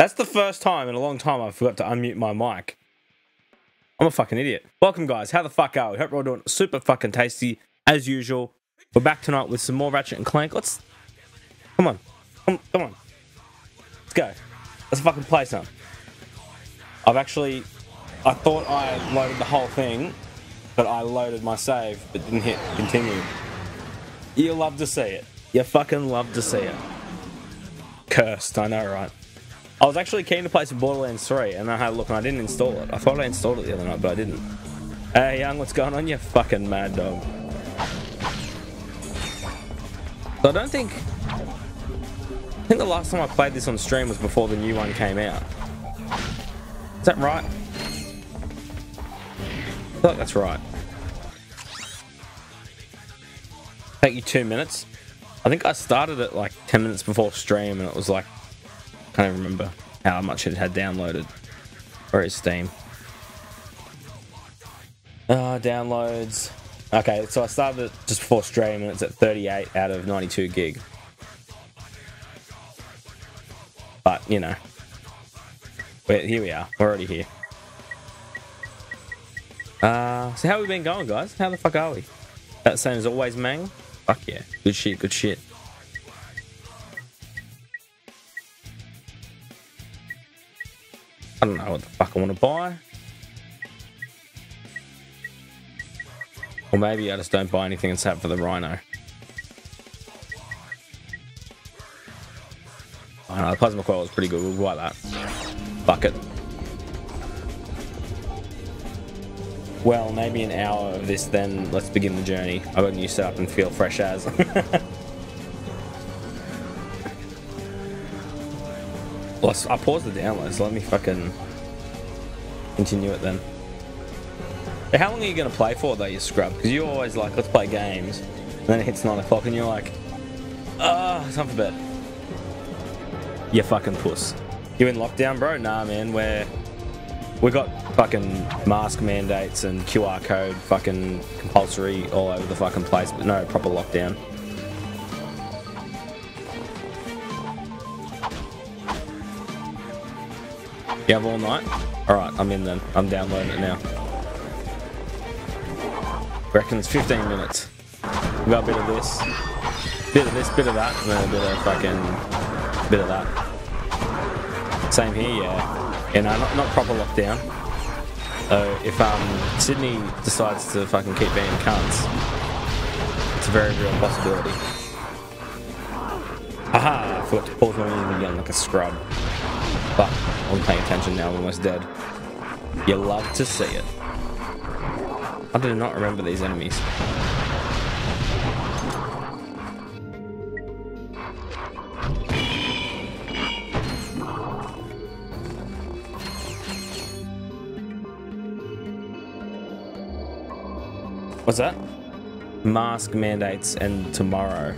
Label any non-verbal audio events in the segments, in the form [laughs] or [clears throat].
That's the first time in a long time I forgot to unmute my mic. I'm a fucking idiot. Welcome, guys. How the fuck are we? Hope we're all doing super fucking tasty as usual. We're back tonight with some more Ratchet and Clank. Let's come on, come, come on. Let's go. Let's fucking play some. I've actually, I thought I loaded the whole thing, but I loaded my save, but didn't hit continue. You love to see it. You fucking love to see it. Cursed, I know, right? I was actually keen to play some Borderlands 3, and I had a look and I didn't install it. I thought I installed it the other night, but I didn't. Hey, Young, what's going on, you fucking mad dog? So I don't think... I think the last time I played this on stream was before the new one came out. Is that right? I feel that's right. Take you two minutes. I think I started it like 10 minutes before stream and it was like Don't even remember how much it had downloaded. Or is Steam? Uh, downloads. Okay, so I started it just before stream and it's at 38 out of 92 gig. But, you know. We're, here we are. We're already here. Uh, so how we been going, guys? How the fuck are we? That same as always, Mang? Fuck yeah. Good shit, good shit. I don't know what the fuck I want to buy. Or maybe I just don't buy anything except for the RYNO. I know, the Plasma Coil is pretty good. We'll buy that. Fuck it. Well, maybe an hour of this, then let's begin the journey. I've got a new setup and feel fresh as. [laughs] Well, I paused the download, so let me fucking continue it then. How long are you going to play for though, you scrub? Because you're always like, let's play games. And then it hits 9 o'clock and you're like, ah, oh, time for bed. You fucking puss. You in lockdown, bro? Nah, man, we're... We got fucking mask mandates and QR code fucking compulsory all over the fucking place, but no proper lockdown. You have all night? Alright, I'm in then. I'm downloading it now. Reckon it's 15 minutes. We got a bit of this, bit of this, bit of that, and then a bit of fucking, bit of that. Same here, yeah. You know, not, not proper lockdown. So if um, Sydney decides to fucking keep being cunts, it's a very real possibility. Aha! I forgot to pause my music again like a scrub. But I'm paying attention now, I'm almost dead. You love to see it. I do not remember these enemies. What's that? Mask mandates and tomorrow.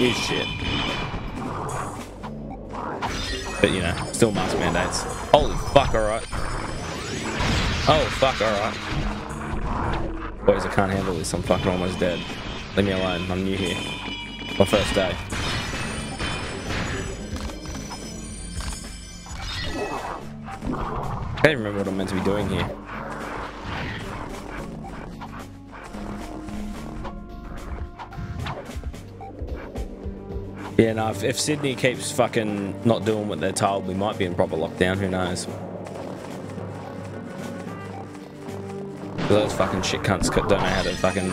Is shit. But, you know, still mask mandates. Holy fuck, alright. Oh, fuck, alright. Boys, I can't handle this. I'm fucking almost dead. Leave me alone. I'm new here. My first day. I don't remember what I'm meant to be doing here. Yeah, no, if, if, Sydney keeps fucking not doing what they're told, we might be in proper lockdown, who knows. Those fucking shit cunts don't know how to fucking...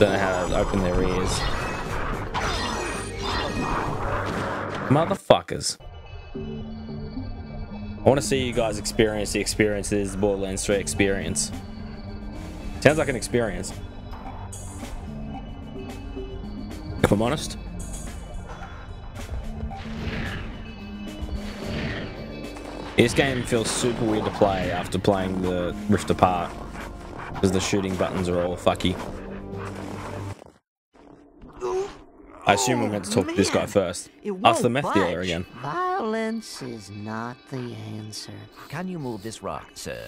Don't know how to open their ears. Motherfuckers. I want to see you guys experience the experiences, the Borderlands 3 experience. Sounds like an experience. If I'm honest. This game feels super weird to play after playing the Rift Apart, because the shooting buttons are all fucky. I assume we're meant to talk to this guy first. Ask the meth budge. dealer again. Violence is not the answer. Can you move this rock, sir?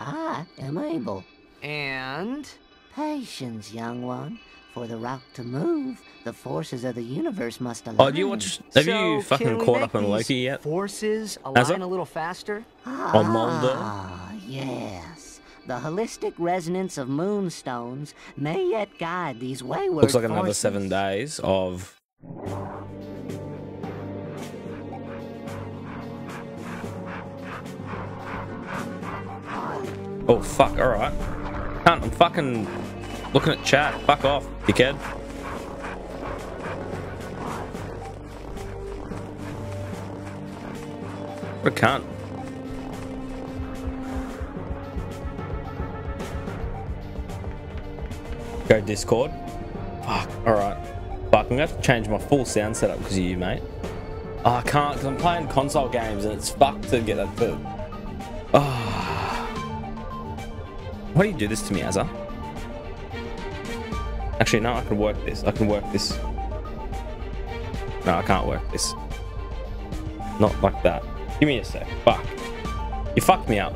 I am able. And? Patience, young one. For the rock to move, the forces of the universe must align. Oh, do you watch? Have you fucking caught up on Loki yet? Forces Has align a little faster. On Mulder? Ah, yes. The holistic resonance of moonstones may yet guide these wayward Looks like another forces. seven days of. Oh fuck! All right, can't. I'm fucking looking at chat. Fuck off, dickhead. What can't? Go Discord. Fuck. Alright. Fuck, I'm gonna have to change my full sound setup because of you, mate. Oh, I can't because I'm playing console games and it's fucked to get that to. Oh. Ah. Why do you do this to me, Azza? Actually, no, I can work this. I can work this. No, I can't work this. Not like that. Give me a sec. Fuck. You fucked me up.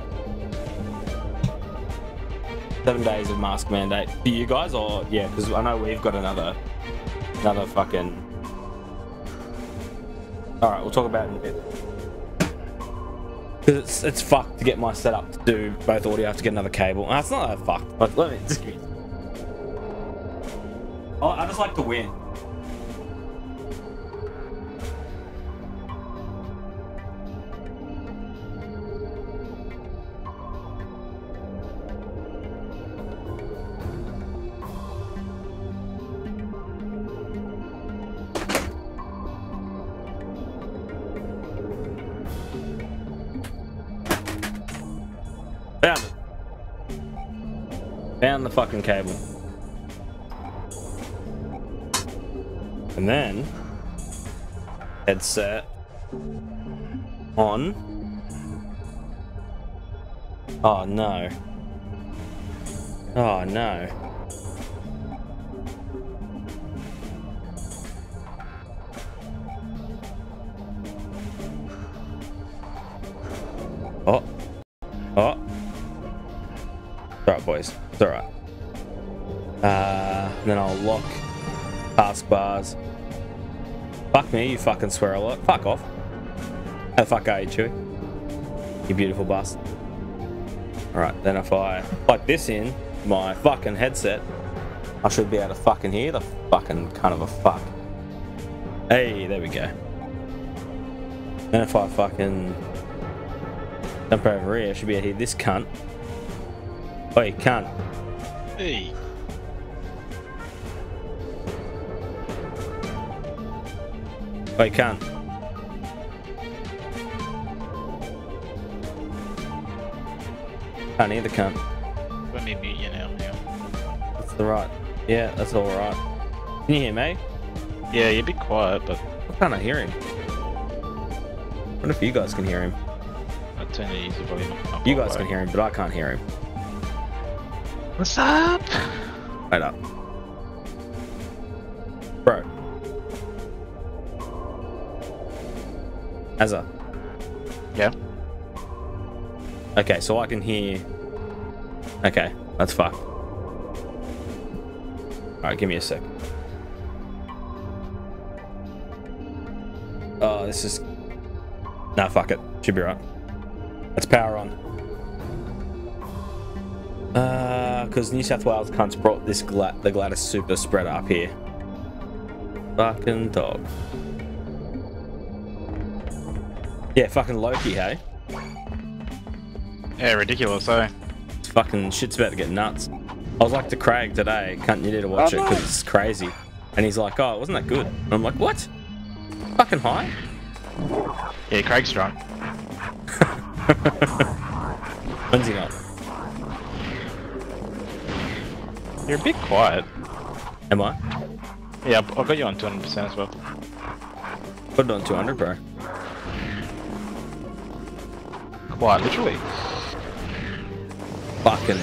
Seven days of mask mandate for you guys, or yeah, because I know we've got another, another fucking. All right, we'll talk about it in a bit. Because it's it's fucked to get my setup to do both audio. I have to get another cable. It's not that fucked, but let me just I just like to win. Found the fucking cable. And then headset on. Oh no. Oh no. Fuck me, you fucking swear a lot. Fuck off. How the fuck are you, Chewy? You beautiful bastard. Alright, then if I plug this in, my fucking headset, I should be able to fucking hear the fucking kind of a fuck. Hey, there we go. Then if I fucking jump over here, I should be able to hear this cunt. Oh, you cunt. Hey, Oh, you can't. Can't either, cunt. let me mute you now. On. That's the right. Yeah, that's all right. Can you hear me? Yeah, you're a bit quiet, but I can't hear him. I wonder if you guys can hear him? I turn the user volume up. You guys the can hear him, but I can't hear him. What's up? Wait up. Azza. Yeah. Okay, so I can hear. Okay, that's fucked. Alright, give me a sec. Oh, this is. Nah, fuck it. Should be right. Let's power on. Uh, because New South Wales cunts brought this Gla- the Gladys Super spreader up here. Fucking dog. Yeah, fucking Loki, hey? Yeah, ridiculous. So It's fucking shit's about to get nuts. I was like to Craig today, cunt, you need to watch oh, it Oh, because nice. it's crazy. And he's like, oh, wasn't that good? And I'm like, what? Fucking high? yeah, Craig's drunk. [laughs] When's he not? You're a bit quiet. Am I? Yeah, I've I've got you on 200 percent as well. Put it on 200, bro. Quiet, literally. Fucking.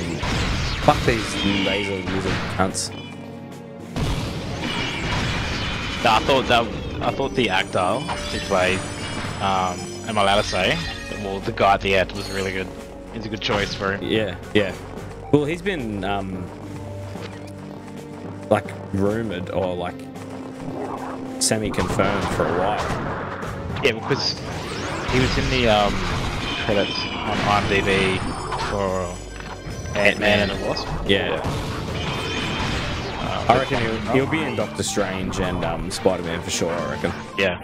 Fuck these laser lizard cunts. No, I thought that I thought the actor who played, um, am I allowed to say? Well, the guy at the end was really good. He's a good choice for him. Yeah, yeah. Well, he's been um, like rumored or like semi-confirmed for a while. Yeah, because he was in the um, credits on IMDb for Ant-Man and the Wasp. Yeah. I reckon he'll, he'll be in Doctor Strange and um, Spider-Man for sure. I reckon. Yeah.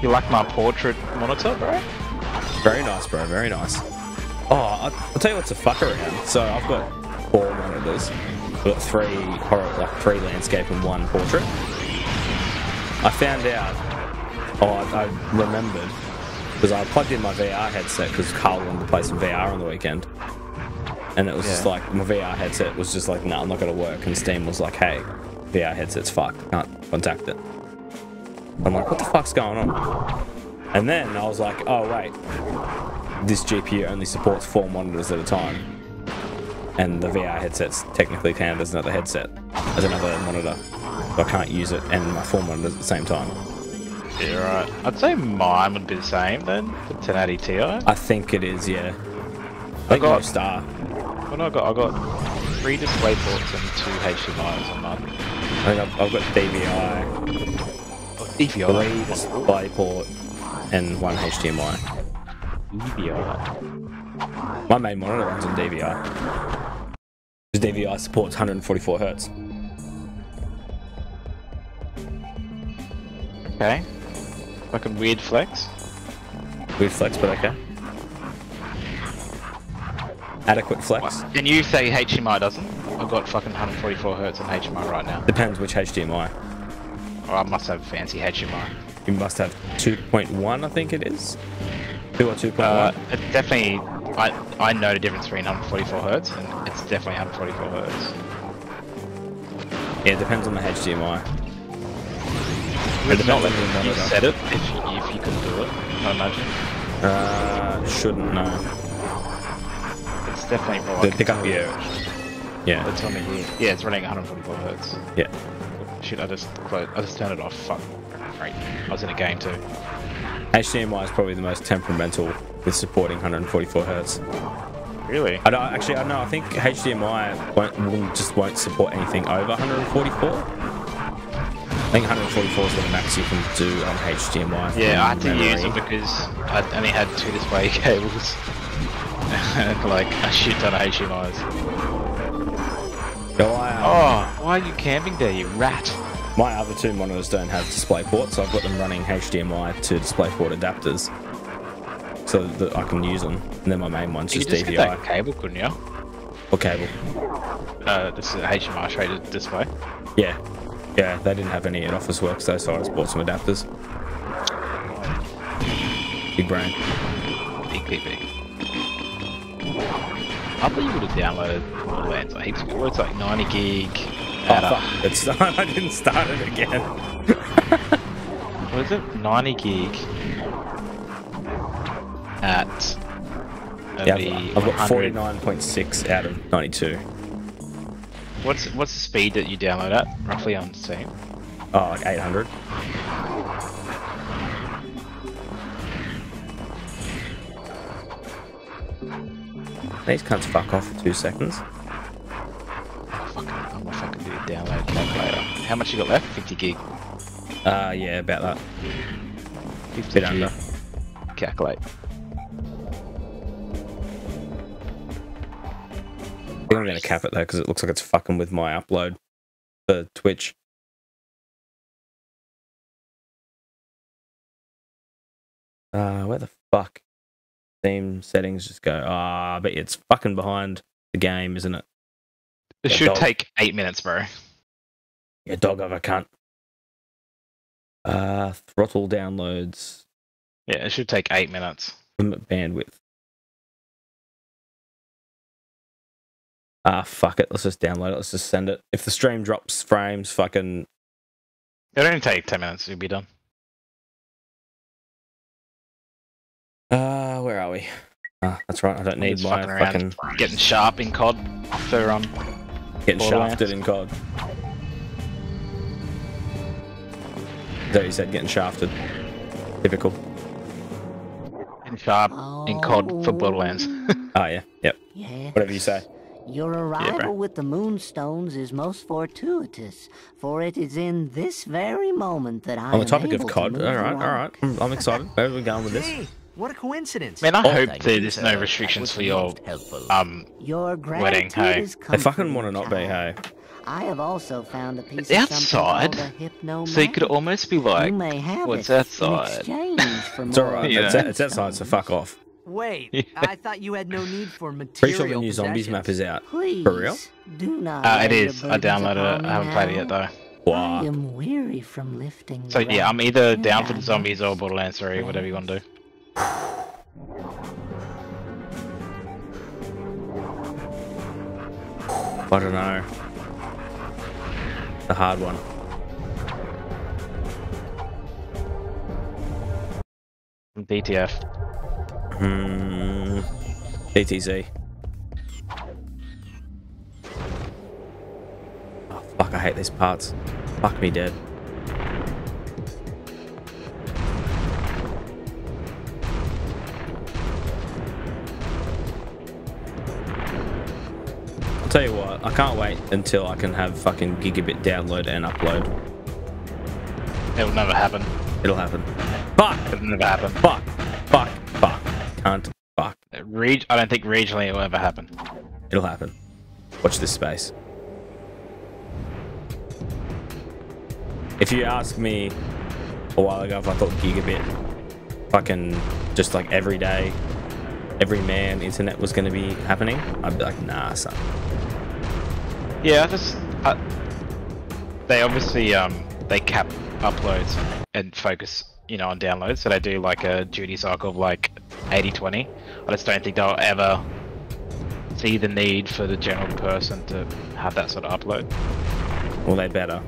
You like my portrait monitor, bro? Very nice, bro. Very nice. Oh, I'll, I'll tell you what's a fuck around. So I've got four monitors. I've got three horror, like three landscape and one portrait. I found out. Oh, I, I remembered because I plugged in my VR headset because Carl wanted to play some VR on the weekend, and it was just like my VR headset was just like, no, I'm not gonna work. And Steam was like, hey, VR headset's fucked. Can't contact it. I'm like, what the fuck's going on? And then I was like, oh wait, this GPU only supports four monitors at a time. And the VR headset's technically counted as another headset, as another monitor. So I can't use it and my full monitors at the same time. Yeah, right. I'd say mine would be the same then, the 1080 Ti. I think it is, yeah. I think got- most are. What I got? I got three display ports and two HDMI's on mine. I think I've, I've got DVI, DVI. three display port, and one HDMI. DVI. My main monitor runs on DVI. DVI supports 144 hertz. Okay. Fucking weird flex. Weird flex, but okay. Adequate flex. And you say HDMI doesn't? I've got fucking 144 hertz on HDMI right now. Depends which HDMI. Or I must have fancy HDMI. You must have 2.1, I think it is. 2 or 2.1. Uh, it definitely, I I know the difference between 144 hertz and it's definitely 144 hertz. yeah, it depends on the HDMI. Depends not like the you set it if you, if you can do it. I imagine Uh, shouldn't know. it's definitely more. The like up a- here. Yeah, It's on the here. Yeah, it's running 144 hertz. yeah. Shit, I just closed, I just turned it off. Fuck. Right. I was in a game too. HDMI is probably the most temperamental with supporting 144 hertz. Really? I don't actually. I know. I think HDMI won't, just won't support anything over 144. I think 144 is the max you can do on HDMI. Yeah, I had to memory. use it because I only had two display [laughs] cables. [laughs] like a shit ton of HDMIs. So I, um, Oh, why are you camping there, you rat? My other two monitors don't have display ports, so I've got them running HDMI to DisplayPort adapters, so that I can use them. And then my main one's You just could just get DVI that cable, couldn't you? or cable. Uh, this is a HDMI shaded display. Yeah, yeah. They didn't have any at Officeworks though, so I just bought some adapters. Big brain. Big, big, big. I thought you would have downloaded Borderlands like heaps ago. It's like 90 gig. Oh! It's [laughs] I didn't start it again. [laughs] what is it? 90 gig. At. Yeah, I've, got 49.6 out of 92. What's what's the speed that you download at roughly on Steam? Oh, like 800. These cunts fuck off for two seconds. Oh, fucking, I'm gonna fucking do download calculator. How much you got left? 50 gig. Uh, yeah, about that. 50 Bit gig. under. Calculate. Think I'm gonna cap it though because it looks like it's fucking with my upload for Twitch. Uh, where the fuck? Steam settings just go. Ah, I bet you it's fucking behind the game, isn't it? It Yeah, should dog. take 8 minutes, bro. Yeah, dog of a cunt. Uh, throttle downloads, Yeah, it should take 8 minutes. limit bandwidth. Ah, fuck it. Let's just download it. Let's just send it. If the stream drops frames, fucking It'll only take 10 minutes, you'll be done. Uh, where are we? Ah, that's right. I don't need my fucking fucking Getting sharp in COD for um getting shafted in COD. Is that what you said? Getting shafted. Typical. getting sharp in COD for Borderlands. Oh [laughs] yeah, yep. Yes. Whatever you say. Your bro. arrival with the Moonstones is most fortuitous, for it is in this very moment that I On the am topic of able to COD, move all right, all around. right. I'm, I'm excited. [laughs] Where are we going with this? Hey, what a coincidence. Man, I Oh, hope thank there's no restrictions for your helpful. um. Your Wedding, gratitude hey. is They fucking want to not be, hey. I have also found a piece The of something outside, called a So you could almost be like, you may what's it outside? It's alright. Yeah. It's, it's outside, so fuck off. Wait, [laughs] I thought you had no need for material Pretty sure the new zombies map is out. Please, For real? do not. Uh, lay it your is. I downloaded it. me I haven't played it yet though. Wow. I am weary from lifting. So yeah, I'm either down for the zombies or Borderlands 3, whatever you want to do. I don't know. The hard one. DTF. Hmm. DTZ. Oh, fuck, I hate these parts. Fuck me dead. I'll tell you what, I can't wait until I can have fucking gigabit download and upload. It'll never happen. It'll happen. Fuck! It'll never happen. Fuck! Fuck! Fuck! Can't. Fuck. Reg- I don't think regionally it will ever happen. It'll happen. Watch this space. If you asked me a while ago if I thought gigabit, fucking just like every day, every man internet was going to be happening, I'd be like, nah, son. Yeah, I just I, they obviously um they cap uploads and focus you know on downloads, so they do like a duty cycle of like 80-20. I just don't think they'll ever see the need for the general person to have that sort of upload. Well, they better.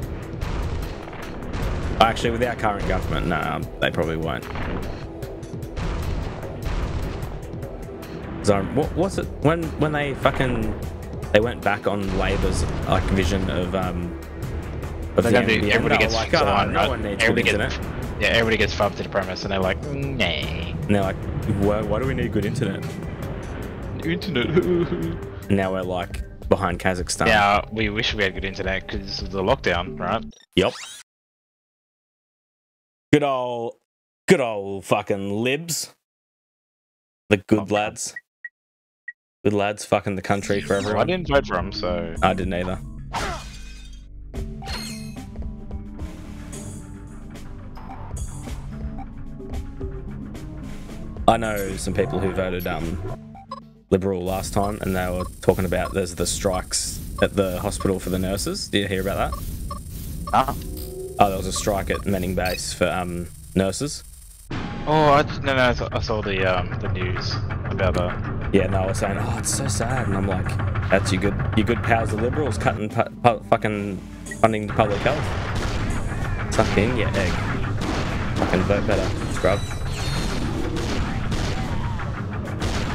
Actually, with our current government, nah, they probably won't. So, what was it when when they fucking they went back on Labor's like vision of um of They're the gonna everybody gets like, fine, no right? one needs everybody gets, internet. Yeah, everybody gets fubbed to the premise, and they're like, "Mm, nah. And they're like, why, why do we need good internet? Internet. Now we're like behind Kazakhstan. Yeah, we wish we had good internet because of the lockdown, right? Yep. Good old, good old fucking libs. The good Oh, lads. Good lads fucking the country for everyone. I didn't vote for him, so I didn't either. I know some people who voted um, Liberal last time, and they were talking about there's the strikes at the hospital for the nurses. Did you hear about that? ah. Oh, there was a strike at Manning Base for um, nurses. Oh, I, no, no, I saw, I saw the um the news about that. Yeah, no, I was saying, oh, it's so sad, and I'm like, that's your good, your good powers of liberals cutting fucking funding to public health. Suck in, your egg. Fucking vote better, scrub.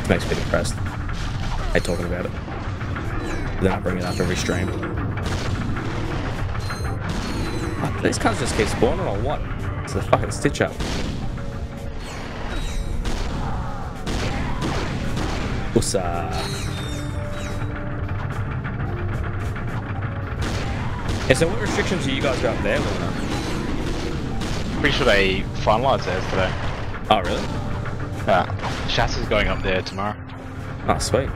Makes me depressed. I hate talking about it. Then I bring it up every stream. These cars just keep spawning or what? It's a fucking stitch up. Usa. Yeah, so what restrictions do you guys got there? Pretty sure they finalised theirs today. Oh, really? Yeah. Shaz is going up there tomorrow. Oh, sweet.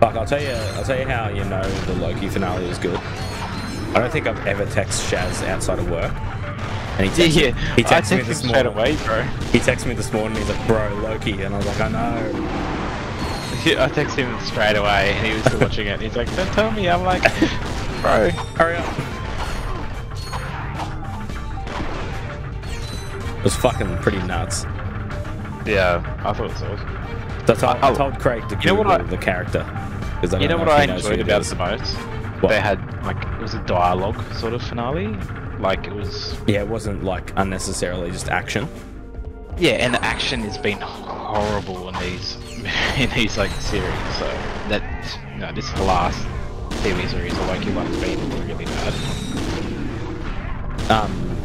Fuck, I'll tell you, I'll tell you how you know the Loki finale is good. I don't think I've ever texted Shaz outside of work. And he texted, he I texted me this morning. away, bro. He texted me this morning. He's like, "Bro, Loki," and I was like, "I know." [laughs] Yeah, I texted him straight away, and he was still watching it. He's like, "Don't tell me." I'm like, [laughs] "Bro, Hurry up. Was fucking pretty nuts. yeah." I thought so. I told, I Oh. told Craig to You know Google what I- the character. I You know know what I enjoyed about it the most? What? They had like it was a dialogue sort of finale. Like it was Yeah, it wasn't like unnecessarily just action. Yeah, and the action has been horrible in these [laughs] in these like series. So that you know, this is the last TV series of Loki one's been really bad. Um,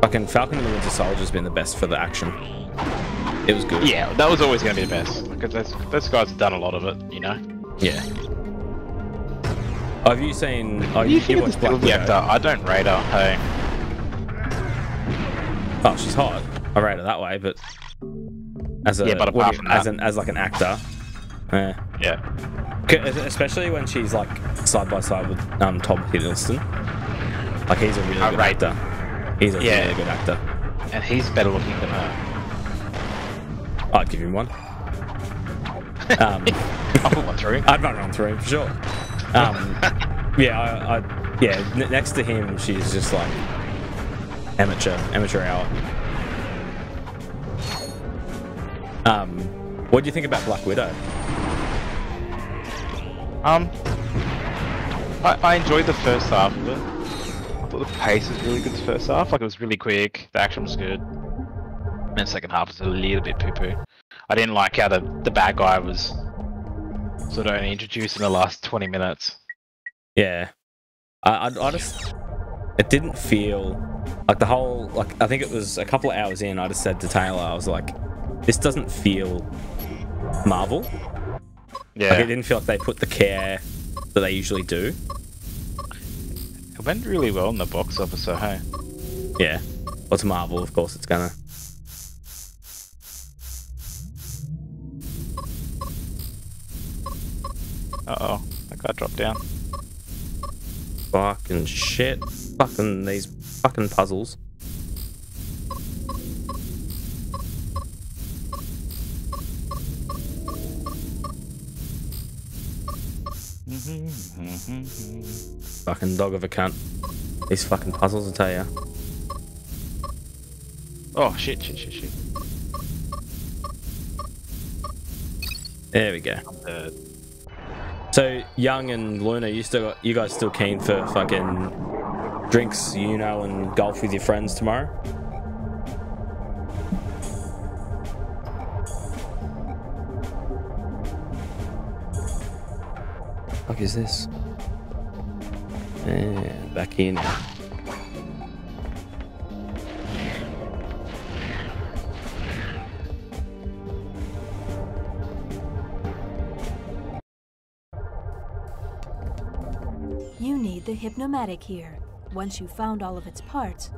Fucking Falcon and the Winter Soldier's been the best for the action. It was good. Yeah, that was always going to be the best because those, those guys have done a lot of it, you know. Yeah. Have you seen? Oh, you you, watched Black the Widow? actor? I don't rate her. Hey, Oh, she's hot. I rate her that way, but as a Yeah, but apart you- from as an as like an actor, yeah. yeah, Especially when she's like side by side with um Tom Hiddleston. Like he's a really I good rate- actor. He's a Yeah. really good actor. and he's better looking than her. I'd give him one. [laughs] Um, I'll put one through. I'd run on through for sure. Um, [laughs] yeah, I, I yeah. N- next to him, she's just like amateur, amateur hour. Um, what do you think about Black Widow? Um, I, I enjoyed the first half of it. Thought the pace was really good the first half. Like it was really quick. The action was good. And the second half was a little bit poo poo. I didn't like how the the bad guy was sort of only introduced in the last twenty minutes. Yeah, I, I, I just it didn't feel like the whole like I think it was a couple of hours in. I just said to Taylor, I was like, this doesn't feel Marvel. Yeah, Like it didn't feel like they put the care that they usually do. It went really well in the box office. So hey, Yeah. Well, it's Marvel, of course. It's gonna. uh oh, that guy dropped down. Fucking shit. Fucking these fucking puzzles. Fucking dog of a cunt. These fucking puzzles, I tell ya. Oh shit, shit, shit, shit. There we go. So, Young and Luna, you still got, you guys still keen for fucking drinks, you know, and golf with your friends tomorrow? fuck is this? And back in. You need the Hypnomatic here. Once you've found all of its parts,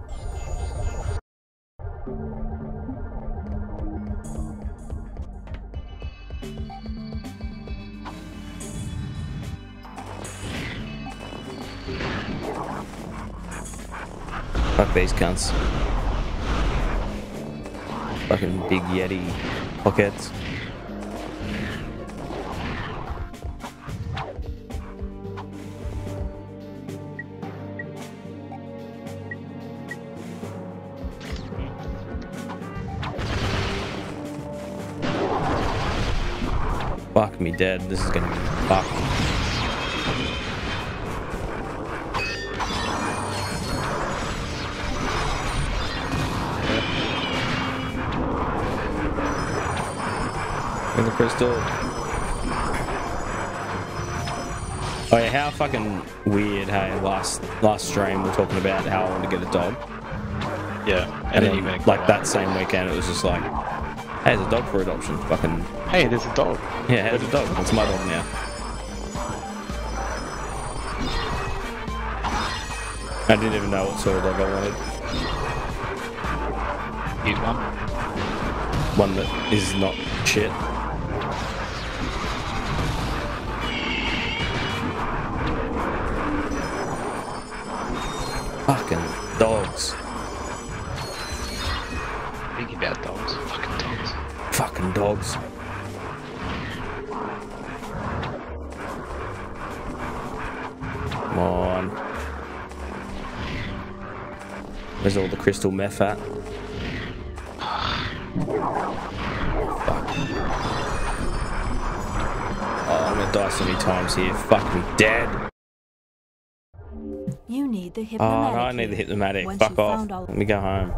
Fuck these cunts. Fucking big Yeti pockets. Fuck me dead. This is gonna be fucked. Crystal. Oh yeah, how fucking weird, hey, last last stream we are talking about how I wanted to get a dog. yeah, And, and, then, like that out. same weekend it was just like, hey, there's a dog for adoption. Fucking Hey, there's a dog. yeah, there's a dog. It's my dog now. I didn't even know what sort of dog I wanted. Use one. One that is not shit. Fucking dogs. Think about dogs. Fucking dogs. Fucking dogs. Come on. Where's all the crystal meth at? Fuck. Oh, I'm gonna die so many times here. Fuck me dead. Oh, no, I need the hypnomatic. Once Fuck off. Let me go home.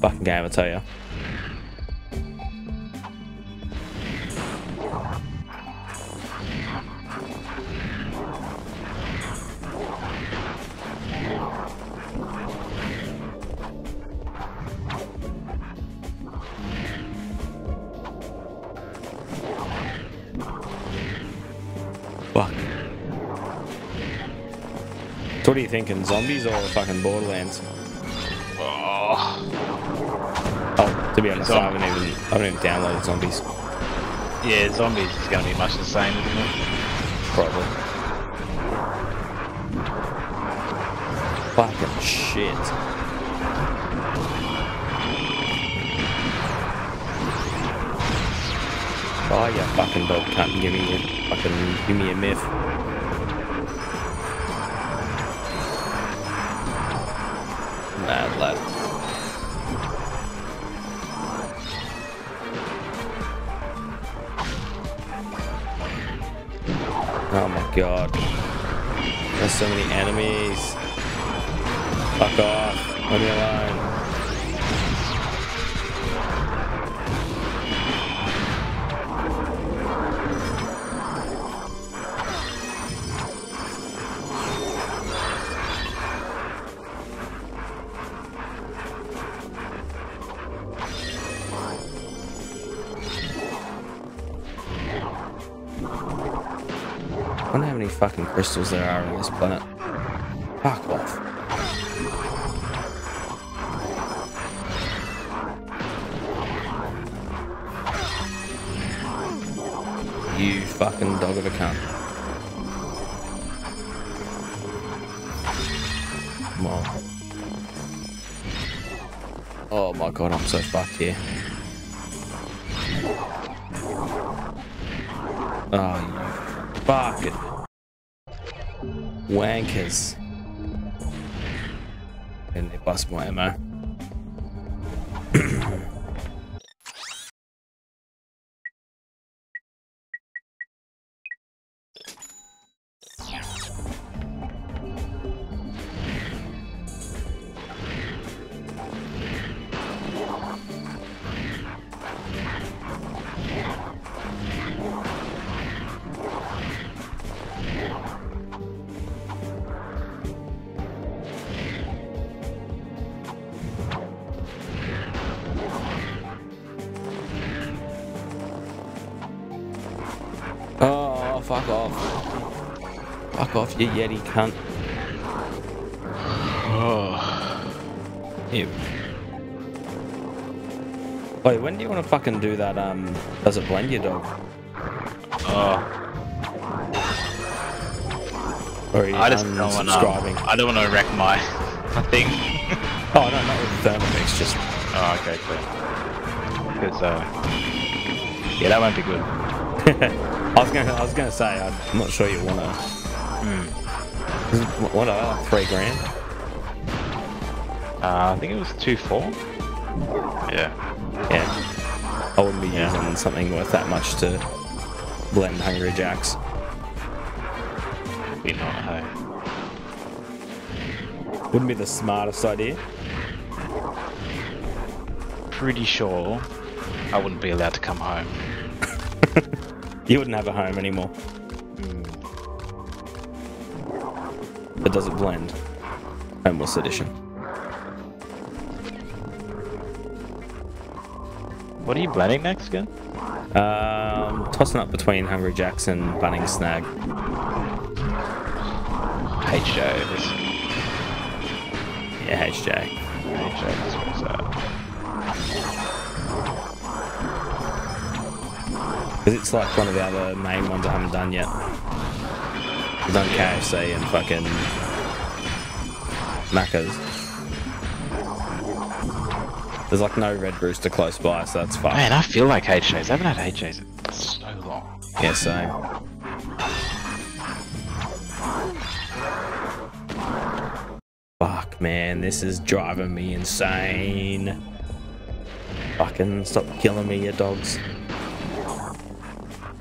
Fucking game, I tell ya. You thinking? Zombies or fucking Borderlands? Oh, Oh, to be honest, I haven't even I haven't even downloaded zombies. yeah, zombies is gonna be much the same, isn't it? Probably. Fucking shit. Oh, you fucking dog cunt. Give me a fucking, give me a myth. Fucking crystals there are on this planet. Fuck off. You fucking dog of a cunt. Come on. Oh my god, I'm so fucked here. Oh, And you Yeti cunt. Oh, Ew. Wait, when do you want to fucking do that, um, does it blend your dog? oh. Or are you I just don't want to. I don't want to wreck my [laughs] my thing. Oh, no, not with the Thermomix, just... oh, okay, cool. Because uh, yeah, that won't be good. [laughs] I was gonna, I was gonna say, I'm not sure you wanna... What are they, three grand? Uh, I think it was two four. Yeah. Yeah. I wouldn't be Yeah. using something worth that much to blend Hungry Jacks. Be not hey. Wouldn't be the smartest idea. Pretty sure I wouldn't be allowed to come home. [laughs] You wouldn't have a home anymore. But does it blend? Homeless edition. What are you blending next again? Um, tossing up between Hungry Jacks and Bunnings Snag. HJ. Yeah, HJ. HJ. This Because it's like one of the other main ones I haven't done yet. Done KFC and fucking Macca's. There's like no Red Rooster close by, so that's fine. Man, I feel like HJs. I haven't had HJs in so long. Yeah, same. Fuck, man, this is driving me insane. Fucking stop killing me, you dogs.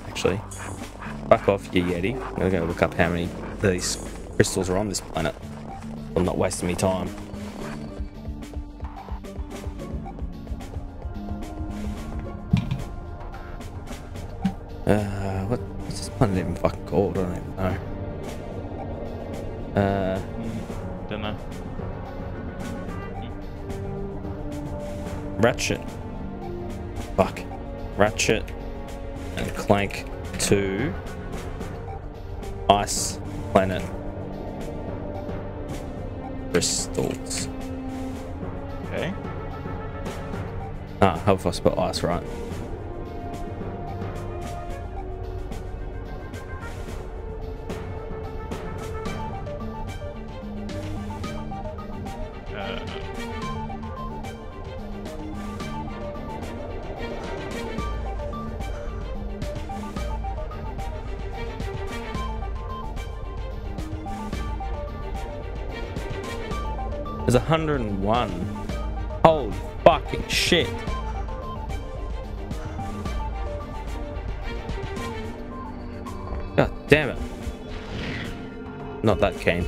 Actually, off, you Yeti. I'm gonna go look up how many of these crystals are on this planet. I'm not wasting my time. Uh, what, what's this planet even fucking called? I don't even know. Uh, Don't know. Ratchet. Fuck. Ratchet and Clank 2. Ice Planet. crystals. Okay. Ah, help if I spell ice right. There's 101. Holy fucking shit. God damn it. Not that keen.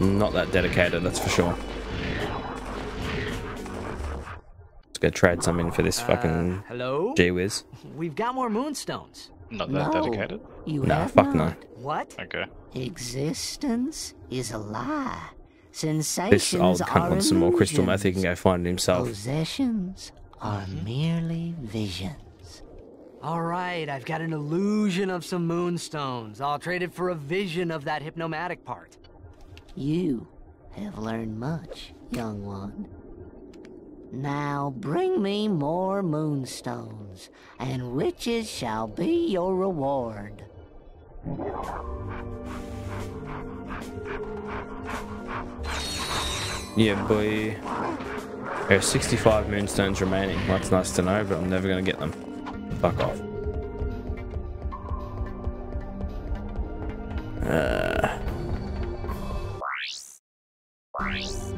Not that dedicated, that's for sure. Let's go trade some in for this fucking Uh, hello? gee whiz. We've got more moonstones. not that No. dedicated. You Nah, have fuck no. What? Okay. Existence is a lie. Sensations This old cunt wants some more crystal meth, he can go find it himself. Possessions are merely visions. All right, I've got an illusion of some moonstones. I'll trade it for a vision of that hypnomatic part. You have learned much, young one. Now bring me more moonstones, and riches shall be your reward. Yeah, boy. There are 65 moonstones remaining. Well, that's nice to know, but I'm never going to get them. Fuck off. Uh,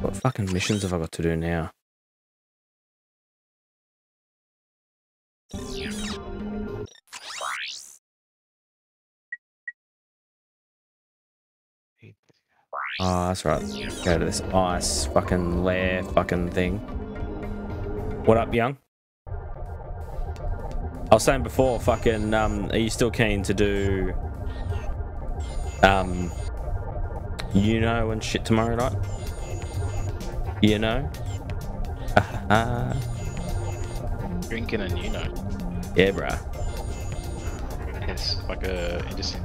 what fucking missions have I got to do now? Oh, that's right. Go to this ice fucking lair fucking thing. What up, young? I was saying before, fucking, um, are you still keen to do, um, you know, and shit tomorrow night? You know? [laughs] Drinking and you know. yeah, bruh. It's like a just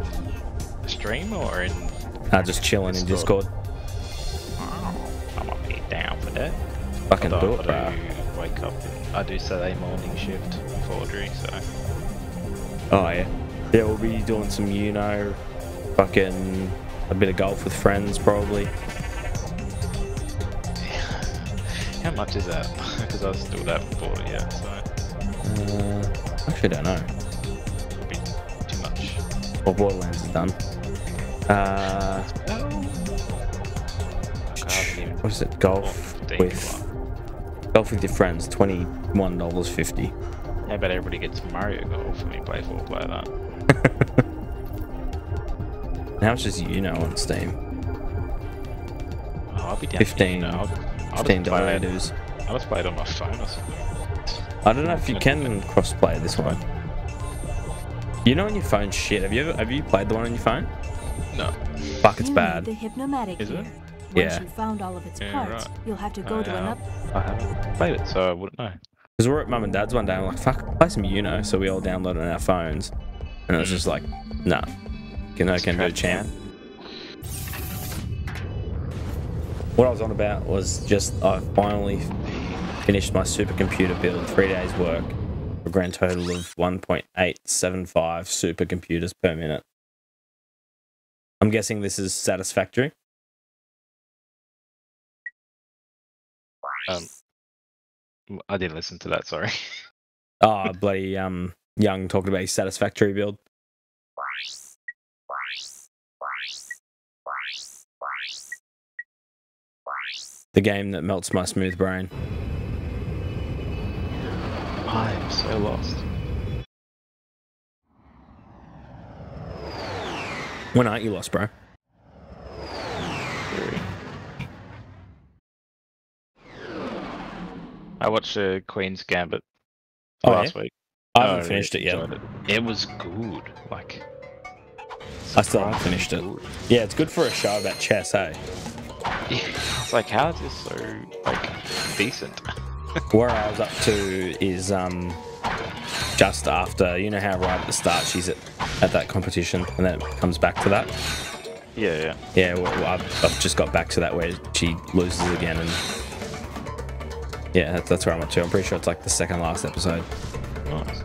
a stream or in. Ah, just chilling in Discord. Oh, I might be down for that. Fucking do it, I do wake up. I do Saturday morning shift forgery, so Oh, yeah. Yeah, we'll be doing some, you know, fucking a bit of golf with friends, probably. how much is that? [laughs] Because I still haven't bought it yet, so Uh, actually, don't know. it'll too much. Well, Borderlands is done. Uh, I what is it? Golf with golf with your friends. Twenty one dollars fifty. How about everybody gets Mario Golf and we play four play that? How much is you know on Steam? Oh, I'll be down. Fifteen. You know, I'll, I'll Fifteen play dollars. I'll just play it on my phone or something. I don't know if you can cross-play this one. You know on your phone shit. Have you ever have you played the one on your phone? No. Fuck, it's you bad. The hypnomatic Is it? here. Once Yeah. you've found all of its Yeah, parts, right. you'll have to go I, to an uh, up. I haven't played it, so I wouldn't know. Because we're at mum and dad's one day. and we're like, fuck, play some Uno. So we all downloaded on our phones, and it was just like, nah, can I can do Crap, champ. What I was on about was just I finally finished my supercomputer build, three days work, for a grand total of 1.875 supercomputers per minute. I'm guessing this is satisfactory. Um, I didn't listen to that. Sorry. Oh, [laughs] bloody um, Young talking about his satisfactory build. The game that melts my smooth brain. I'm so lost. When aren't you lost, bro? I watched uh, Queen's Gambit Oh, last week. I Oh, haven't I finished it yet. It. It was good. Like I still haven't finished it. good. Yeah, it's good for a show about chess, hey? Yeah, [laughs] it's like how is this so like decent? [laughs] Where I was up to is um just after, you know how right at the start she's at, at that competition and then it comes back to that. Yeah, yeah. Yeah, well, well, I've, I've just got back to that where she loses again, and yeah, that's, that's where I'm up to. I'm pretty sure it's like the second last episode. Nice.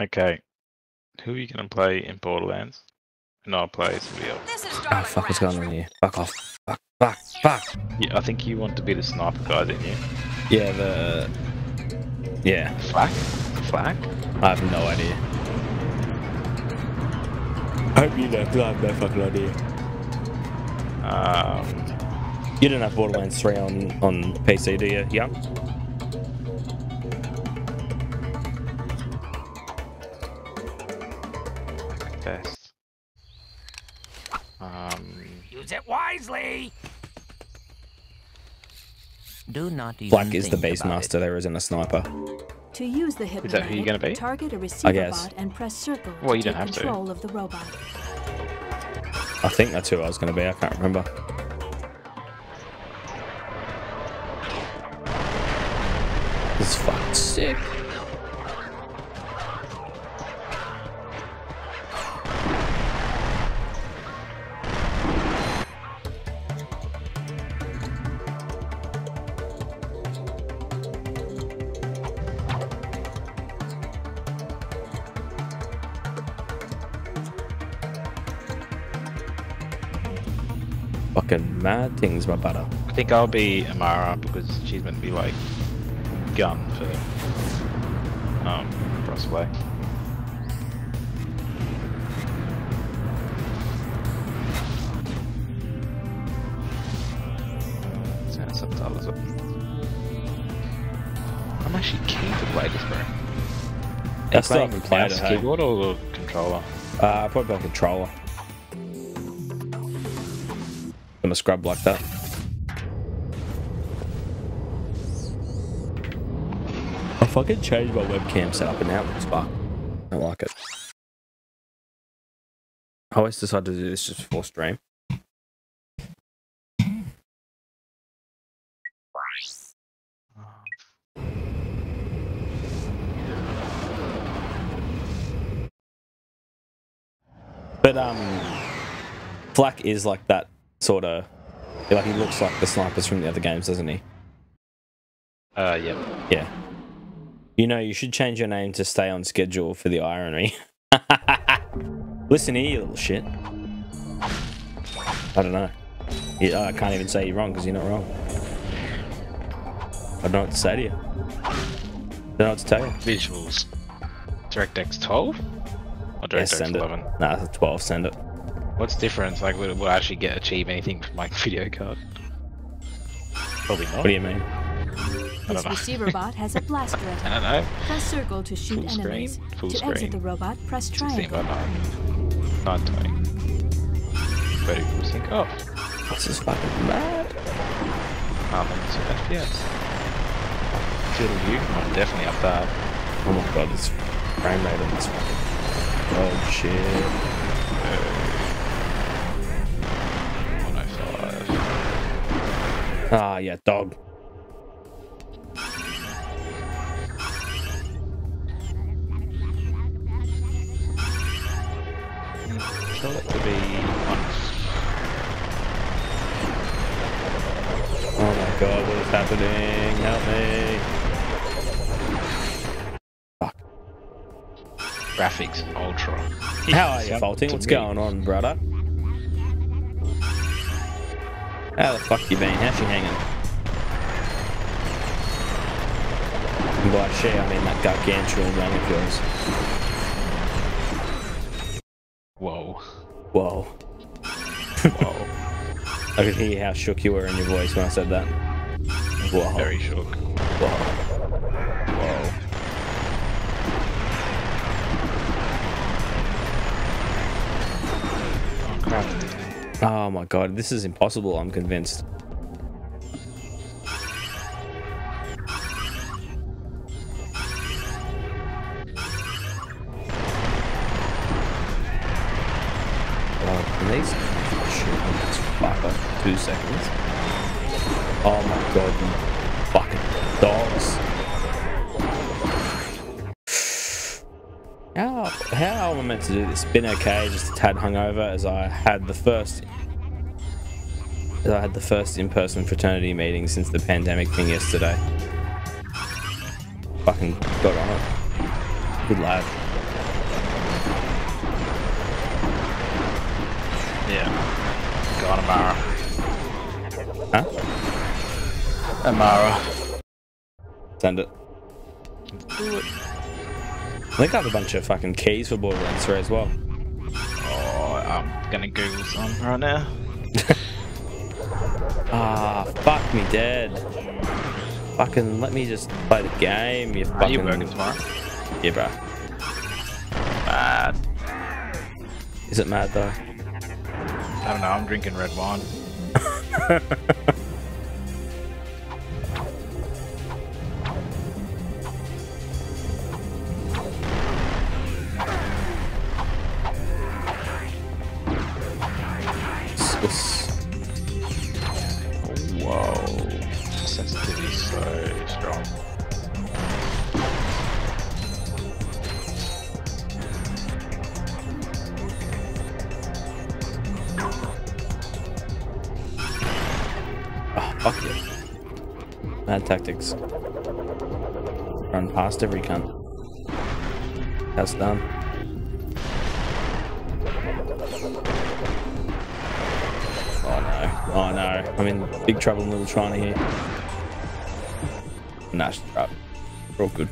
Okay. Who are you gonna play in Borderlands? No, I'll play somebody else. This is Oh fuck, what's going on here? Fuck off. Fuck, fuck, fuck. Yeah, I think you want to be the sniper guy, didn't you? Yeah, the yeah, Flak? The flak? I have no idea. I hope you know, 'cause I have no fucking idea. Um, You don't have Borderlands 3 on, on PC, do you? Yeah? best. Um, Use it wisely. Do not even Black is the think Beast it. Master, there isn't a sniper. To use the Is that who you're gonna be? target a receiver guess. bot and press circle Well, to you don't take have to. control of the robot. I think that's who I was going to be, I can't remember. This is fucking sick. Things, my butter. I think I'll be Amara because she's meant to be like gun for um crossplay. Subtitles up. I'm actually keen to play this, bro. I still haven't played it. keyboard or controller? Uh, probably on controller. Scrub like that. If I fucking changed my webcam setup and now it looks. I like it. I always decide to do this just before stream. But um, Flack is like that sort of. Like he looks like the snipers from the other games, doesn't he? Uh, yeah. Yeah. You know, you should change your name to stay on schedule for the irony. [laughs] Listen here, you little shit. I don't know. Yeah, I can't even say you're wrong because you're not wrong. I don't know what to say to you. don't know what to tell you. Visuals. DirectX 12 or Yeah, DirectX send 11? it. Nah, it's 12, send it. What's the difference? Like, will, will I actually get achieve anything from my [laughs] video card? Probably not. What do you mean? I This don't know. receiver [laughs] bot has a blaster I don't know. Press circle to shoot Full screen? enemies. Full to screen. exit the robot, press 16 triangle. by 9. 920. 30 full sync off. This is fucking mad. Um, and two FPS. Fiddle you? I'm definitely up that. Oh my god, this frame rate on this fucking. Oh shit. 105. Ah, yeah, dog. Tell it to be on. Oh my god, what is happening? Help me. Fuck. Graphics Ultra. How are you, Faulting? What's me. going on, brother? How the fuck you been? How's she hanging? By she, I mean that gargantuan lung of yours. Whoa. Whoa. Whoa. [laughs] I could hear how shook you were in your voice when I said that. Whoa. Very shook. Whoa. Whoa. Oh crap. Oh my god, this is impossible, I'm convinced. How am I meant to do this? Been okay, just a tad hungover as I had the first as I had the first in-person fraternity meeting since the pandemic thing yesterday. Fucking got on it. Good lad. Yeah. Go on, Amara. Huh? Amara. Send it. Do it. I think I have a bunch of fucking keys for Borderlands 3 as well. Oh, I'm gonna Google some right now. [laughs] Ah, fuck me dead. Fucking let me just play the game, you Are fucking... you working tomorrow? Yeah, bro. Bad. Is it mad though? I don't know. I'm drinking red wine. [laughs] big trouble in Little China here. She's right. We're all good.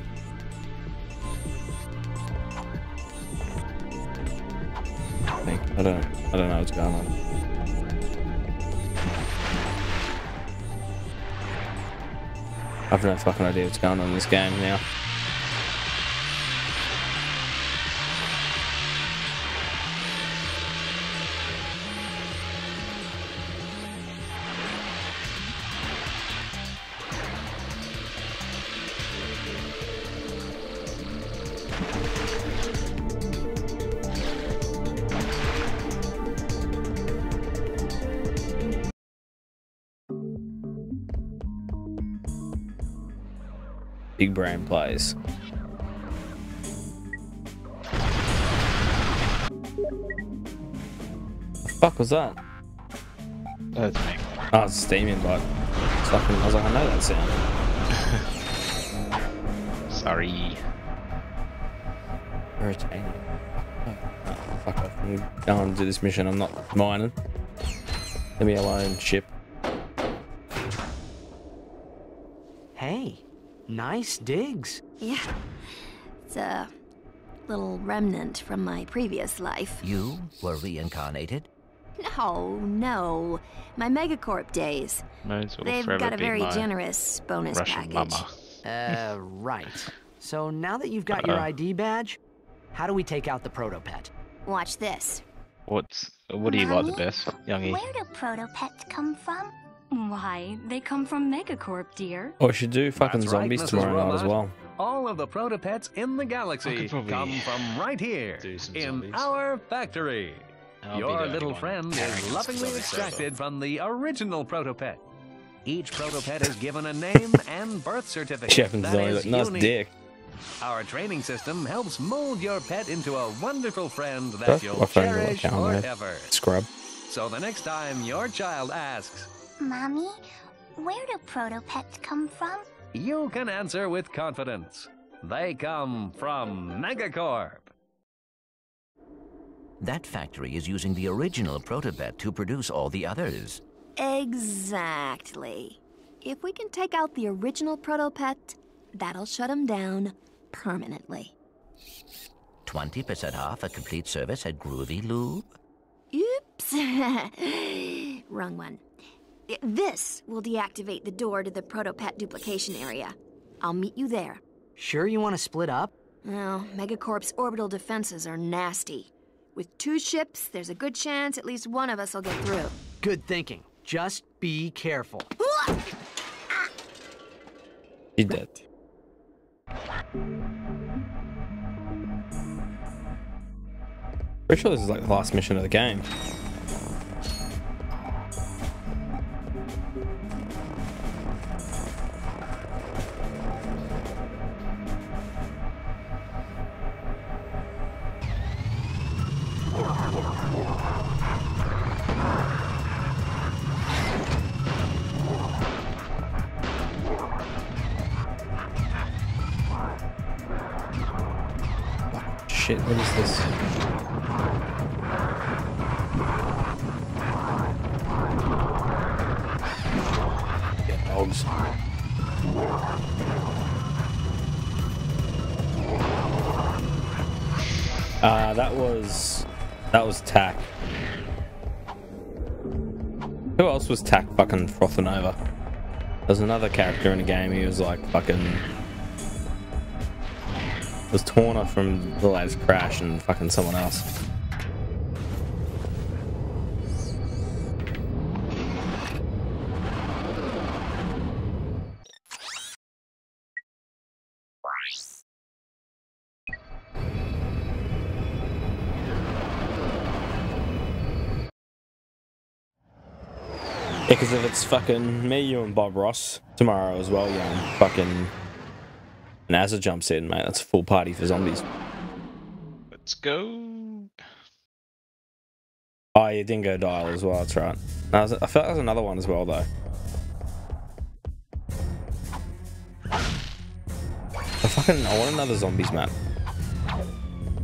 I I don't I don't know what's going on. I've no fucking idea what's going on in this game now. Brain plays. The fuck was that? That's me. Oh, it's a Steam invite. It's fucking, I was like, I know that sound. [laughs] Sorry. Irritating. Oh, fuck off. I'm going to do this mission. I'm not mining. Leave me alone, ship. Hey, nice digs. Yeah. It's a little remnant from my previous life. You were reincarnated? No, no. My Megacorp days. Modes They've got a very generous bonus Russian package. mama. Uh, right. So now that you've got your Uh-oh. ID badge, how do we take out the protopet? Watch this. What's what do you like the Mommy, best, youngie? Where do protopets come from? Why, they come from Megacorp, dear. Oh, or we should do fucking That's right, zombies Mrs. tomorrow night as well. All of the protopets in the galaxy come from right here in zombies. our factory. I'll Your little friend is lovingly zombie server. extracted from the original protopet. Each protopet is given a name and birth certificate Shepard's that zombie, like, nice dick. Our training system helps mold your pet into a wonderful friend that That's you'll my friend, like, cherish forever. Scrub. So the next time your child asks, Mommy, where do protopets come from? you can answer with confidence. They come from Megacorp. That factory is using the original protopet to produce all the others. Exactly. If we can take out the original protopet, that'll shut them down permanently. 20% off a complete service at Groovy Lube? Oops. [laughs] Wrong one. I- This will deactivate the door to the protopet duplication area. I'll meet you there. Sure you want to split up? Well, Megacorp's orbital defenses are nasty. With two ships, there's a good chance at least one of us will get through. Good thinking. Just be careful. He's dead. Pretty sure this is like the last mission of the game. That was Tack. Who else was Tack fucking frothing over? There's another character in the game. He was like fucking was Torna from the latest Crash and fucking someone else. It's fucking me, you, and Bob Ross tomorrow as well, yeah, and fucking NASA jumps in, mate. That's a full party for zombies. Let's go. Oh, yeah, Dingo Dial as well. That's right. I I felt there was another one as well, though. I fucking I want another zombies map.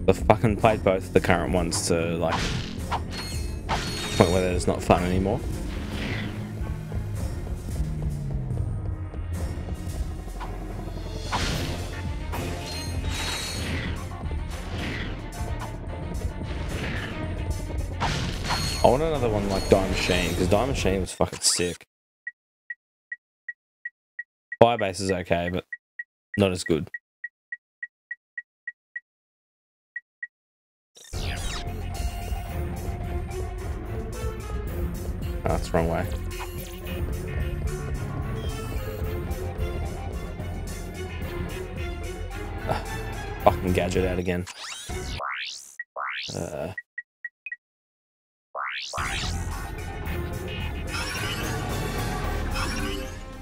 I've fucking played both the current ones to like point where it's not fun anymore. Want another one like Diamond Machine because Diamond Machine was fucking sick. Firebase is okay, but not as good. Oh, that's the wrong way. Ah, fucking gadget out again. Uh,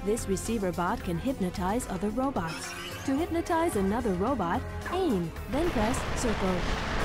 This receiver bot can hypnotize other robots. To hypnotize another robot, aim, then press circle.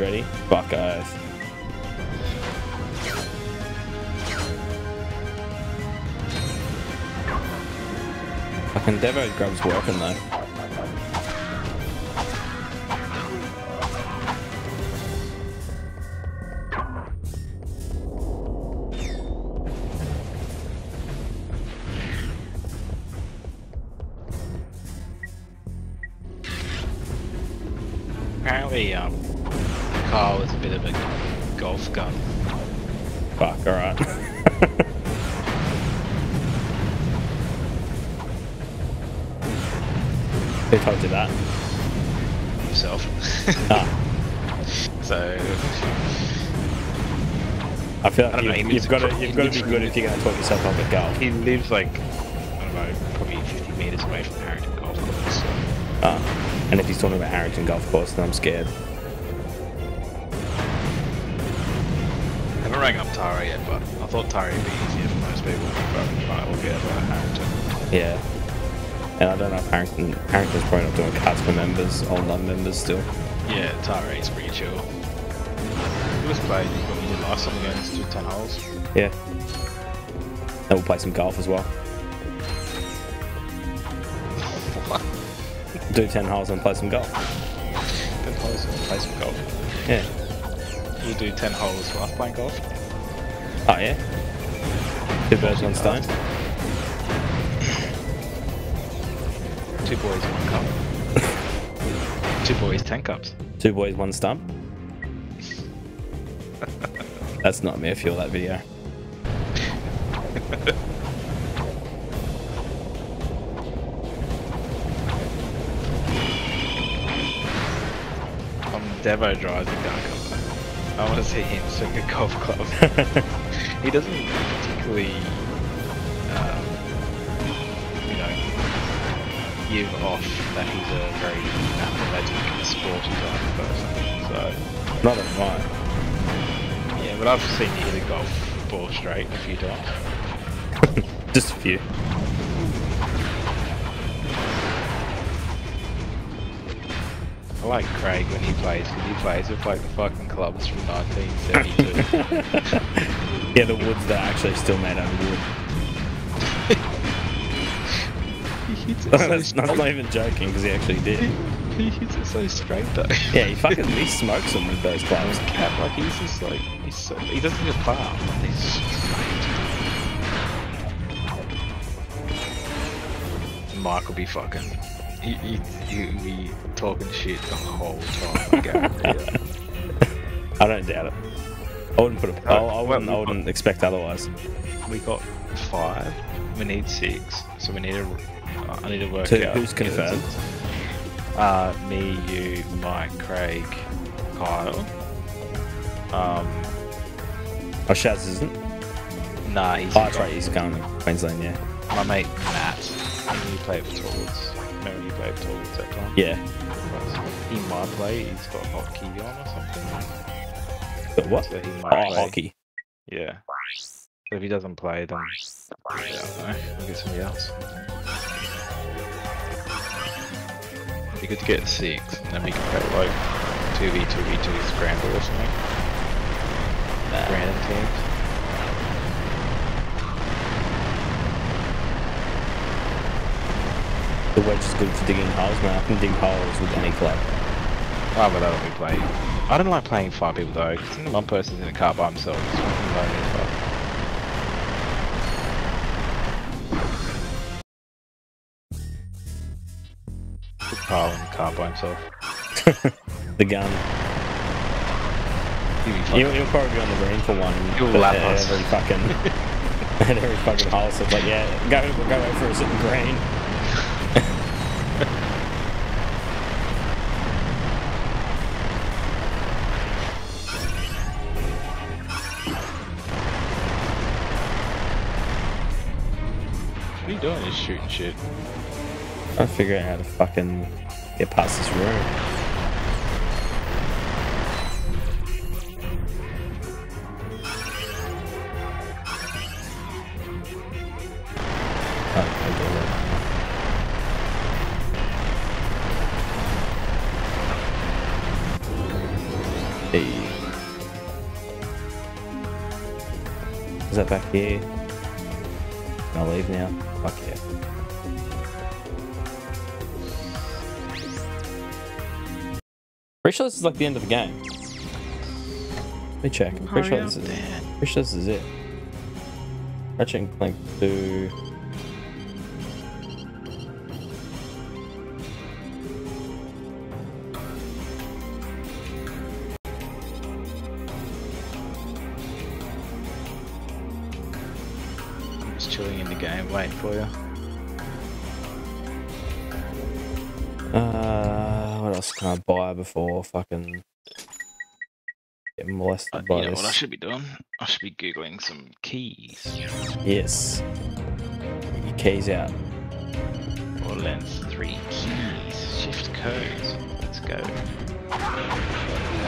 Ready. Fuck oath. Fucking Devo Grub's working though. I feel like I don't know, you, he you've got to you've got to be good if you're going to talk yourself up at golf. he lives like I don't know, probably 50 meters away from Harrington Golf Course. So Ah, and if he's talking about Harrington Golf Course, then I'm scared. I haven't rang up Tara yet, but I thought Tara would be easier for most people, but I will get about Harrington. Yeah. And I don't know if Harrington Harrington's probably not doing cuts for members, or non-members still. Yeah, Tara is pretty chill. Was played what we did last time again, let's do 10 holes. Yeah. And we'll play some golf as well. [laughs] Do 10 holes and play some golf. 10 holes and play some golf. Yeah. We'll do 10 holes while playing golf. Oh, yeah? Two birds, one stone. Two boys, one cup. [laughs] Two boys, 10 cups. Two boys, one stump. That's not me, I feel that video. [laughs] I'm Devo drives a gun cover. I want to see him swing a golf club. [laughs] he doesn't particularly, um, you know, give off that he's a very athletic, sporty type of person. So, Not at mine. But I've seen you hit a golf ball straight a few times. Just a few. I like Craig when he plays because he plays with like the fucking clubs from 1972. [laughs] Yeah, the woods that are actually still made out of wood. [laughs] he hits it [laughs] so that's, that's not even joking because he actually did. He hits it so straight though. Yeah, he fucking he smokes them with those clubs. Cap, like he's just like he's he doesn't get far. He's. Mike will be fucking. He, he, he'll be talking shit the whole time. [laughs] I. I don't doubt it. I wouldn't put a. I, I wouldn't. I wouldn't expect otherwise. we got five. We need six. So we need to. I need to work So out. who's confirmed? Uh, me, you, Mike, Craig, Kyle. Um, Oh, Shaz isn't. nah, he's. Oh, that's right. He's going to Queensland. Yeah. My mate Matt. He played for Towards. Remember you played for Towards that time? Yeah. He might play. He's got hockey on or something. But what? So he Oh, play. hockey. Yeah. So if he doesn't play, then I don't know. We'll get somebody else. Be good to get six, and then we can play like two v two v two scramble or something. Random teams. The wedge is good for digging holes, man. I can dig holes with any club. Oh, but that'll be played. I don't like playing five people though, because one person's in a car by himself. It's fucking lonely as fuck. Put Carl in the car by himself. [laughs] The gun. You, you'll probably be on the green for one. You'll lap at us. Every fucking, [laughs] at every fucking hole. So it's like, yeah, go go out for a sit in green. What are you doing? Just shooting shit. To figure out how to fucking get past this room. Is that back here? Can I leave now? Fuck yeah. Pretty sure this is like the end of the game. Let me check. I'm pretty sure this is Dan. Pretty sure this is it. Ratchet and Clank 2. For you. Uh, what else can I buy before fucking get molested Uh, by you know this? what I should be doing? I should be googling some keys. Yes. Get your keys out. Or lens three keys. Shift codes. Let's go.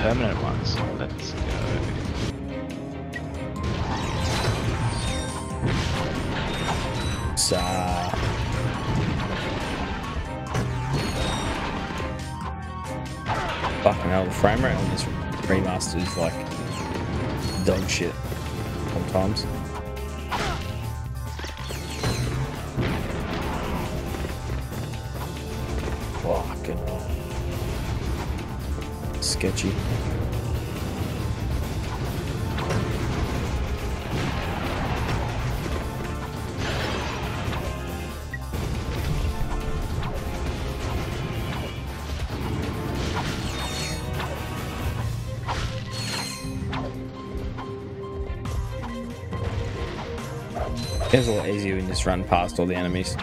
Permanent ones. Let's go. So, fucking hell, the frame rate on this remaster is like dog shit sometimes. Fucking hell. It's a lot easier when you just run past all the enemies.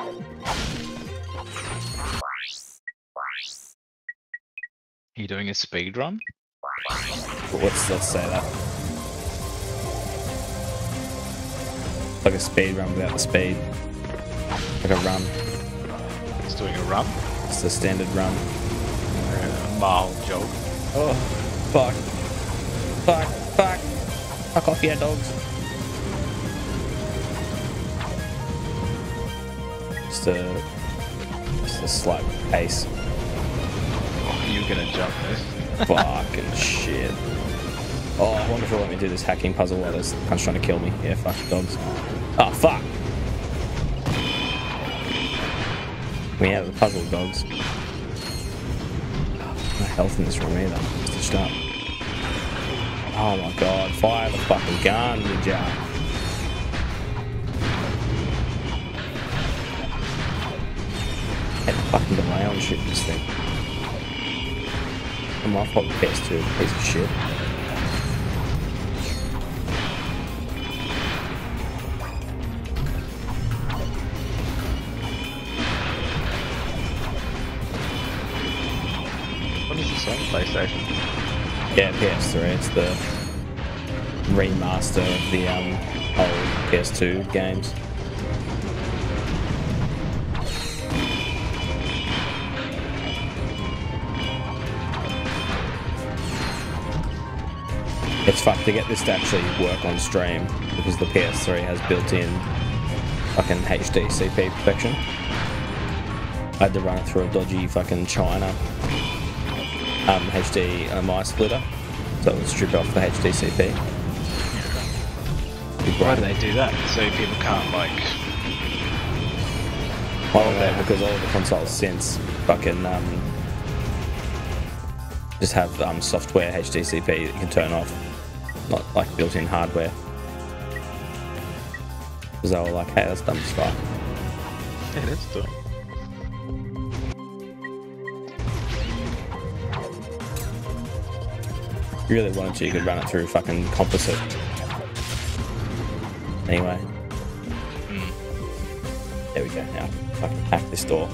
He doing a speed run? Let's let's say that. Like a speed run without the speed. Like a run. It's doing a run? It's the standard run. A mile jog. Oh, fuck. Fuck, fuck. Fuck off, yeah, dogs. Just a, just a slight pace. Oh, you're gonna jump this. Fucking [laughs] shit. Oh, I wonder if it'll let me do this hacking puzzle while this cunt's trying to kill me. Yeah, fuck dogs. Oh, fuck. We have the puzzle dogs. No health in this room either. Stitched up. Oh my god, fire the fucking gun, you jar. Fucking delay on shit this thing. I'm off what PS2, piece of shit. What is this on PlayStation? Yeah, PS3. It's the remaster of the um, old PS2 games. It's fucked to get this to actually work on stream because the PS3 has built-in fucking HD CP protection. I had to run it through a dodgy fucking China um, HDMI splitter, so it would strip off the HDCP. Why do they do that? So people can't like All of that because all of the consoles since fucking um, just have um, software HDCP that you can turn off, not like built-in hardware. Because they were like, hey, that's dumb as fuck. Yeah, that's. If you really wanted to, you could run it through fucking composite. Anyway. Hmm. There we go. Now, fucking hack this door.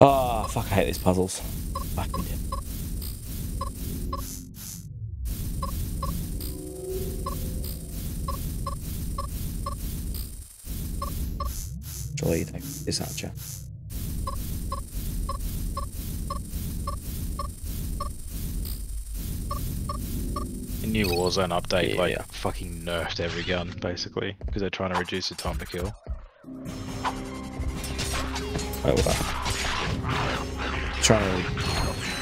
Oh, fuck, I hate these puzzles. Fuck me dead. Surely this, aren't? The new Warzone update Yeah. like fucking nerfed every gun basically because they're trying to reduce the time to kill. Oh, Wait, what? Trying to.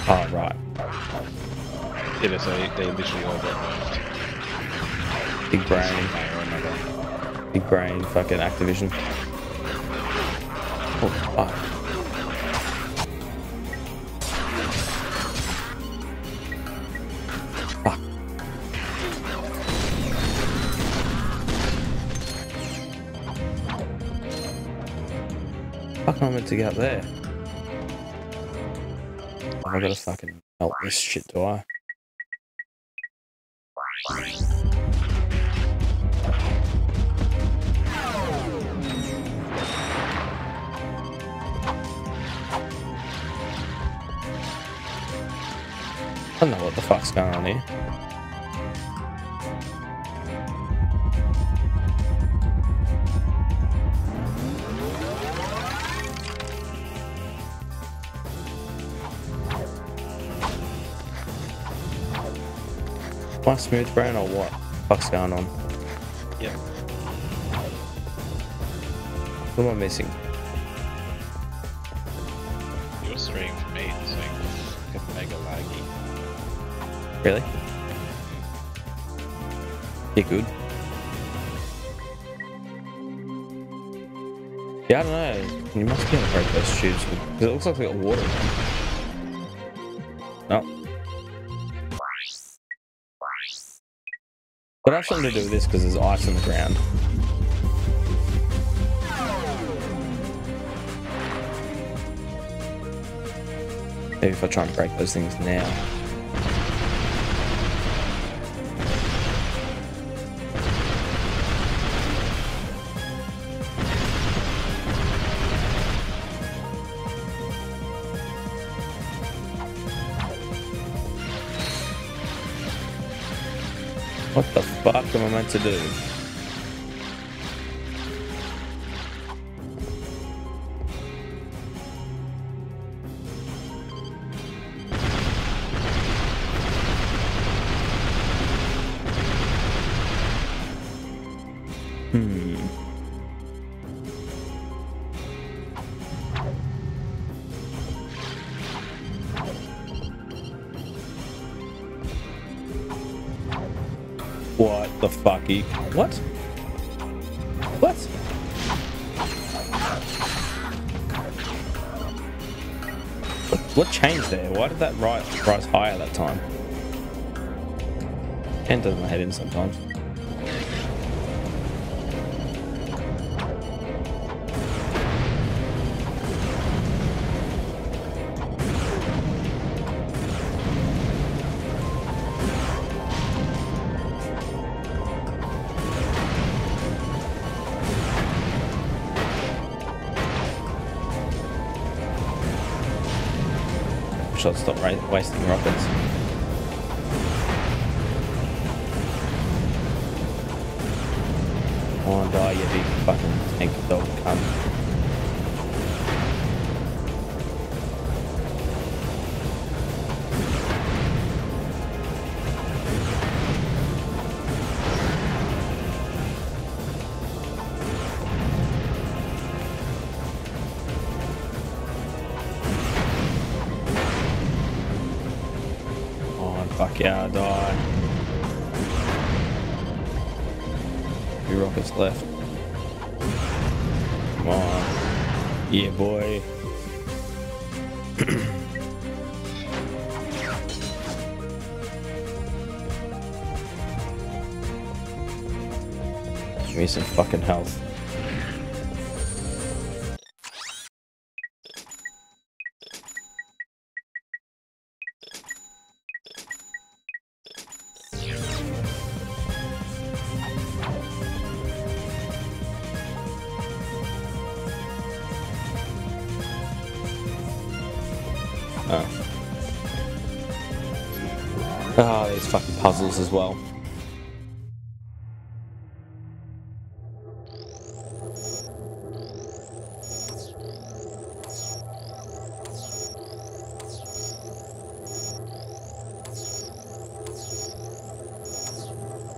Oh, right. Yeah, so they, they literally all got nerfed. Big brain. Some way or another. Big brain, fucking Activision. Oh, fuck. Fuck. Fuck, am I meant to get there? I gotta fucking melt this shit, do I? Don't know what the fuck's going on here. I smooth brain or what? Fuck's going on? Yep. What am I missing? Really? You good? Yeah, I don't know. You must be able to break those tubes because it looks like they got water. No. But I have something to do with this because there's ice on the ground. Maybe if I try and break those things now. To do? The fuck? E- What? What? What, changed there? Why did that rise, rise higher that time? Pen does my head in sometimes. Should stop ra- wasting rockets. Come on, die, you big fucking tank dog cunt. As well.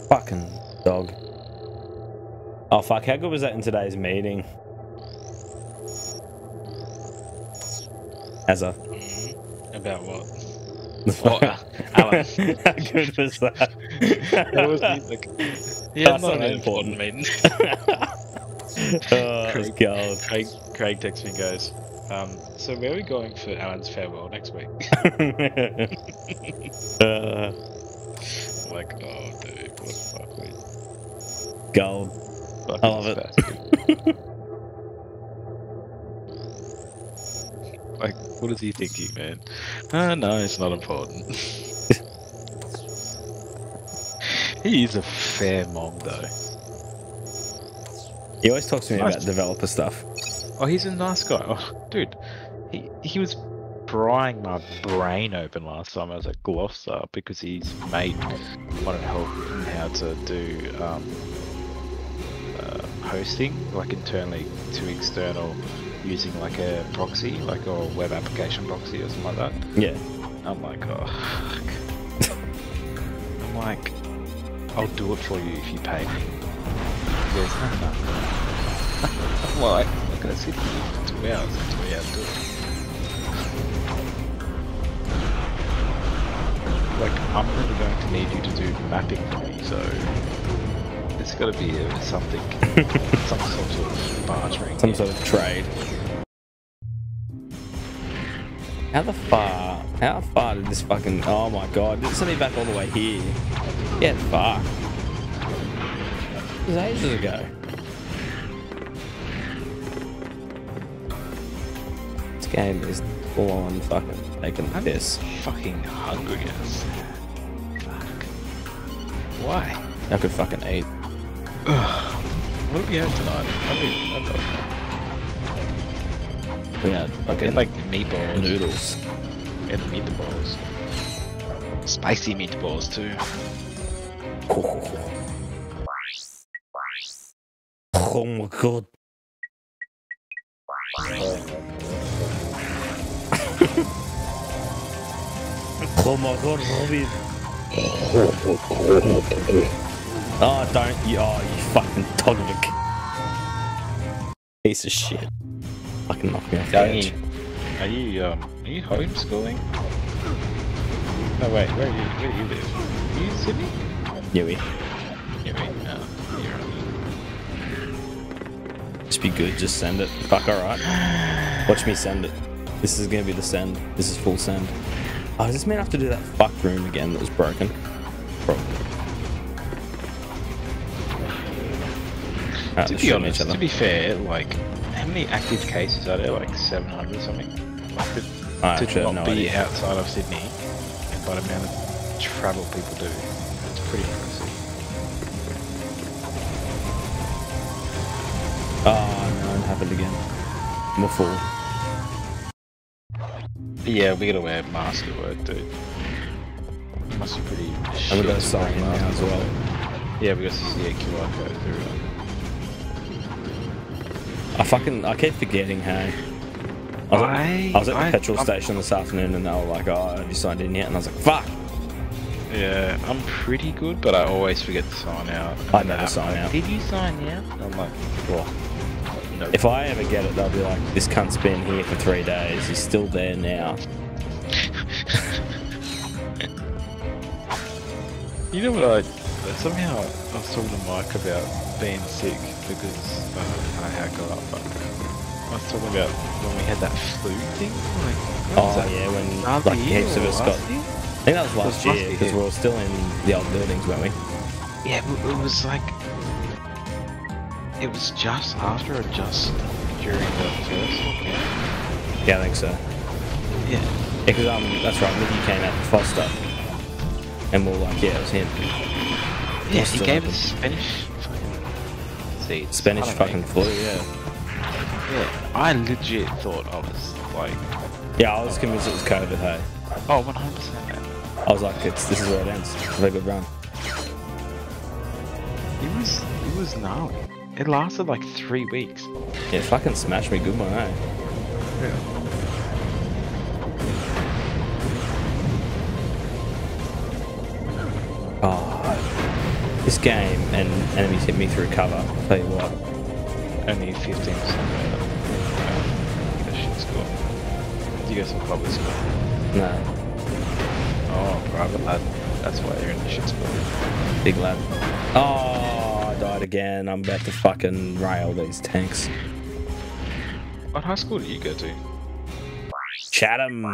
Fucking dog. Oh fuck, how good was that in today's meeting? As a About what? [laughs] How good was that? That was like, yeah, That's not not an important meeting. [laughs] [laughs] oh, it's gold. Craig, Craig texts me and goes, um, so where are we going for Alan's farewell next week? [laughs] uh, like, oh dude, what the fuck, gold. Fuck I love it. like, what is he thinking, man? Ah, no, it's not important. He is a fair mong, though. He always talks to me Nice. about developer stuff. Oh, he's a nice guy. Oh, dude, he he was prying my brain open last time I was at Gloucester because his mate wanted help in how to do um, uh, hosting, like internally to external, using like a proxy, like a web application proxy or something like that. Yeah. I'm like, oh, fuck. [laughs] I'm like, I'll do it for you if you pay me. He goes, no, no. I'm like, I'm not gonna sit here for two hours hours do it. Like, I'm never going to need you to do mapping for me, so there's got to be uh, something, [laughs] some sort of bartering. Some here. sort of trade. How the far? How far did this fucking? Oh my god! Did it send me back all the way here? Get fucked. It was ages ago. This game is full on fucking taking I'm piss. fucking hungry as fuck. Why? I could fucking eat. What do we have tonight? I mean, I. We had fucking had like meatballs. noodles. Had meatballs. Spicy meatballs too. [laughs] Oh my god. [laughs] oh my god, Robin. [laughs] Oh, ah, don't you. Oh, you fucking Togovic. Piece of shit. Fucking knock me off the edge. Are you um are you homeschooling? No wait, where are you where do you live? Are you in Sydney? Yui. Mean uh, you're Just be good, just send it. Fuck, alright. Watch me send it. This is gonna be the send. This is full send. Oh, does this mean I have to do that fuck room again that was broken? Probably. Alright, to be honest, each other. to be fair, like how many active cases are there? Like seven hundred something. To, I to not no be idea. outside of Sydney, and by the amount of travel people do, it's pretty impressive. Oh ah, no, it happened again. I'm a fool. Yeah, we gotta wear masks at work, dude. Must be pretty. And we shit got a to sign now as well. Yeah, we got to see a QR code through. I fucking I keep forgetting, hey. I was, at, I- was at the I- petrol I'm- station this afternoon and they were like, oh, have you signed in yet? And I was like, fuck! Yeah, I'm pretty good, but I always forget to sign out. I never sign like, out. Did you sign out? I'm like, no. If I ever get it, they'll be like, this cunt's been here for three days. He's still there now. [laughs] You know what I somehow I was talking to Mike about being sick because uh, I had got up. But I was talking about when we had that flu thing. Like, Oh, yeah, when like heaps of us got. year? I think that was last was year because we were still in the old buildings, weren't we? Yeah, but it was like it was just after or just during the first lockdown. Yeah, I think so. Yeah. Yeah, because um, that's right. Mickey came out to Foster, and we are like, yeah, it was him. Yeah, Must he gave us Spanish fucking seeds. Spanish I don't know. fucking flu. Yeah. Yeah, I legit thought I was like, Yeah, I was convinced it was COVID. Hey, oh, 100% man. I was like, it's this is where it ends. Have a good run. It was, it was gnarly. It lasted like three weeks. Yeah, fucking smash me, good one, eh? Oh, this game and enemies hit me through cover. I'll tell you what. Only 15% better. Um, the shit score. You guys have public school. No, Oh, private lad. That's why you're in the shit score. big lad. Oh, I died again. I'm about to fucking rail these tanks. What high school did you go to? Chatham.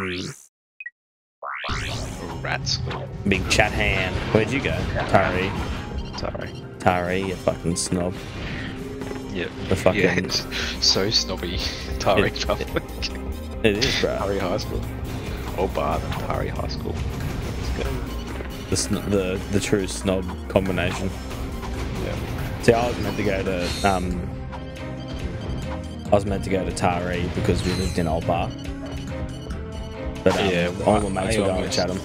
Rat school. Big chat hand. Where'd you go? Taree. Sorry. Taree, you fucking snob. Yeah. The fucking. Yeah, it's so snobby. [laughs] Taree It- Public. It is, bro. Taree High School. Or Bar than Taree High School. The, sn- the the true snob combination. Yeah. See, I was meant to go to um, I was meant to go to Taree because we lived in Old Bar. But um, Yeah, all my mates I were going to almost- Chatham.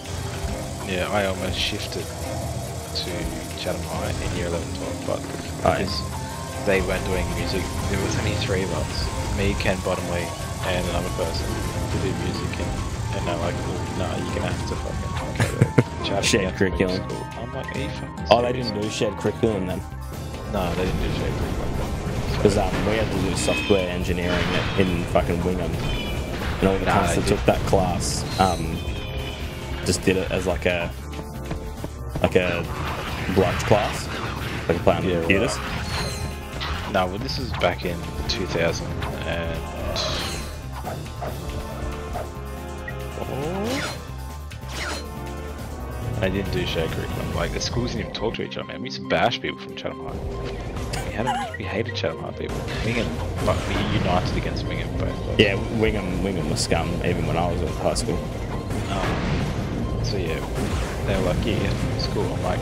Yeah, I almost shifted to Chatham High in year 11, 12, but Oh. They weren't doing music, there was only three of us. Me, Ken Bottomley, and another person to do music, and, and they're like, oh, no, you're gonna have to fucking Chatham. Shared you have to leave curriculum. I'm like, are you fucking Oh, they didn't do shared curriculum then, No, they didn't do shared curriculum. because um, we had to do software engineering in fucking Wingham, and all the Nah, they that took that class um, just did it as like a like a lunch class, like a play on Yeah, computers. No, well, this is back in 2000 and. I didn't do shared curriculum. Like the schools didn't even talk to each other. Man, we used to bash people from Chatham High. We had we hated Chatham High people. Wingham, but we united against Wingham. Both. Yeah, Wingham Wingham was scum even when I was at high school. Um, so yeah, they were like, yeah, school. I'm like,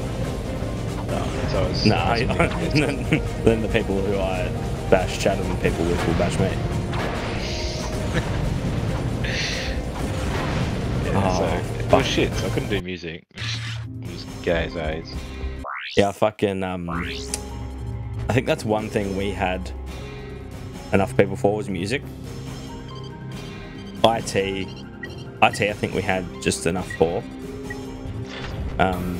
no. So I was. No, I I, then, then the people who I bash Chatham people with will bash me. Yeah, Oh, so was shit. So I couldn't do music. It was, gay as AIDS. Yeah, fucking. Um, I think that's one thing we had enough people for was music. IT, IT. I think we had just enough for. Um,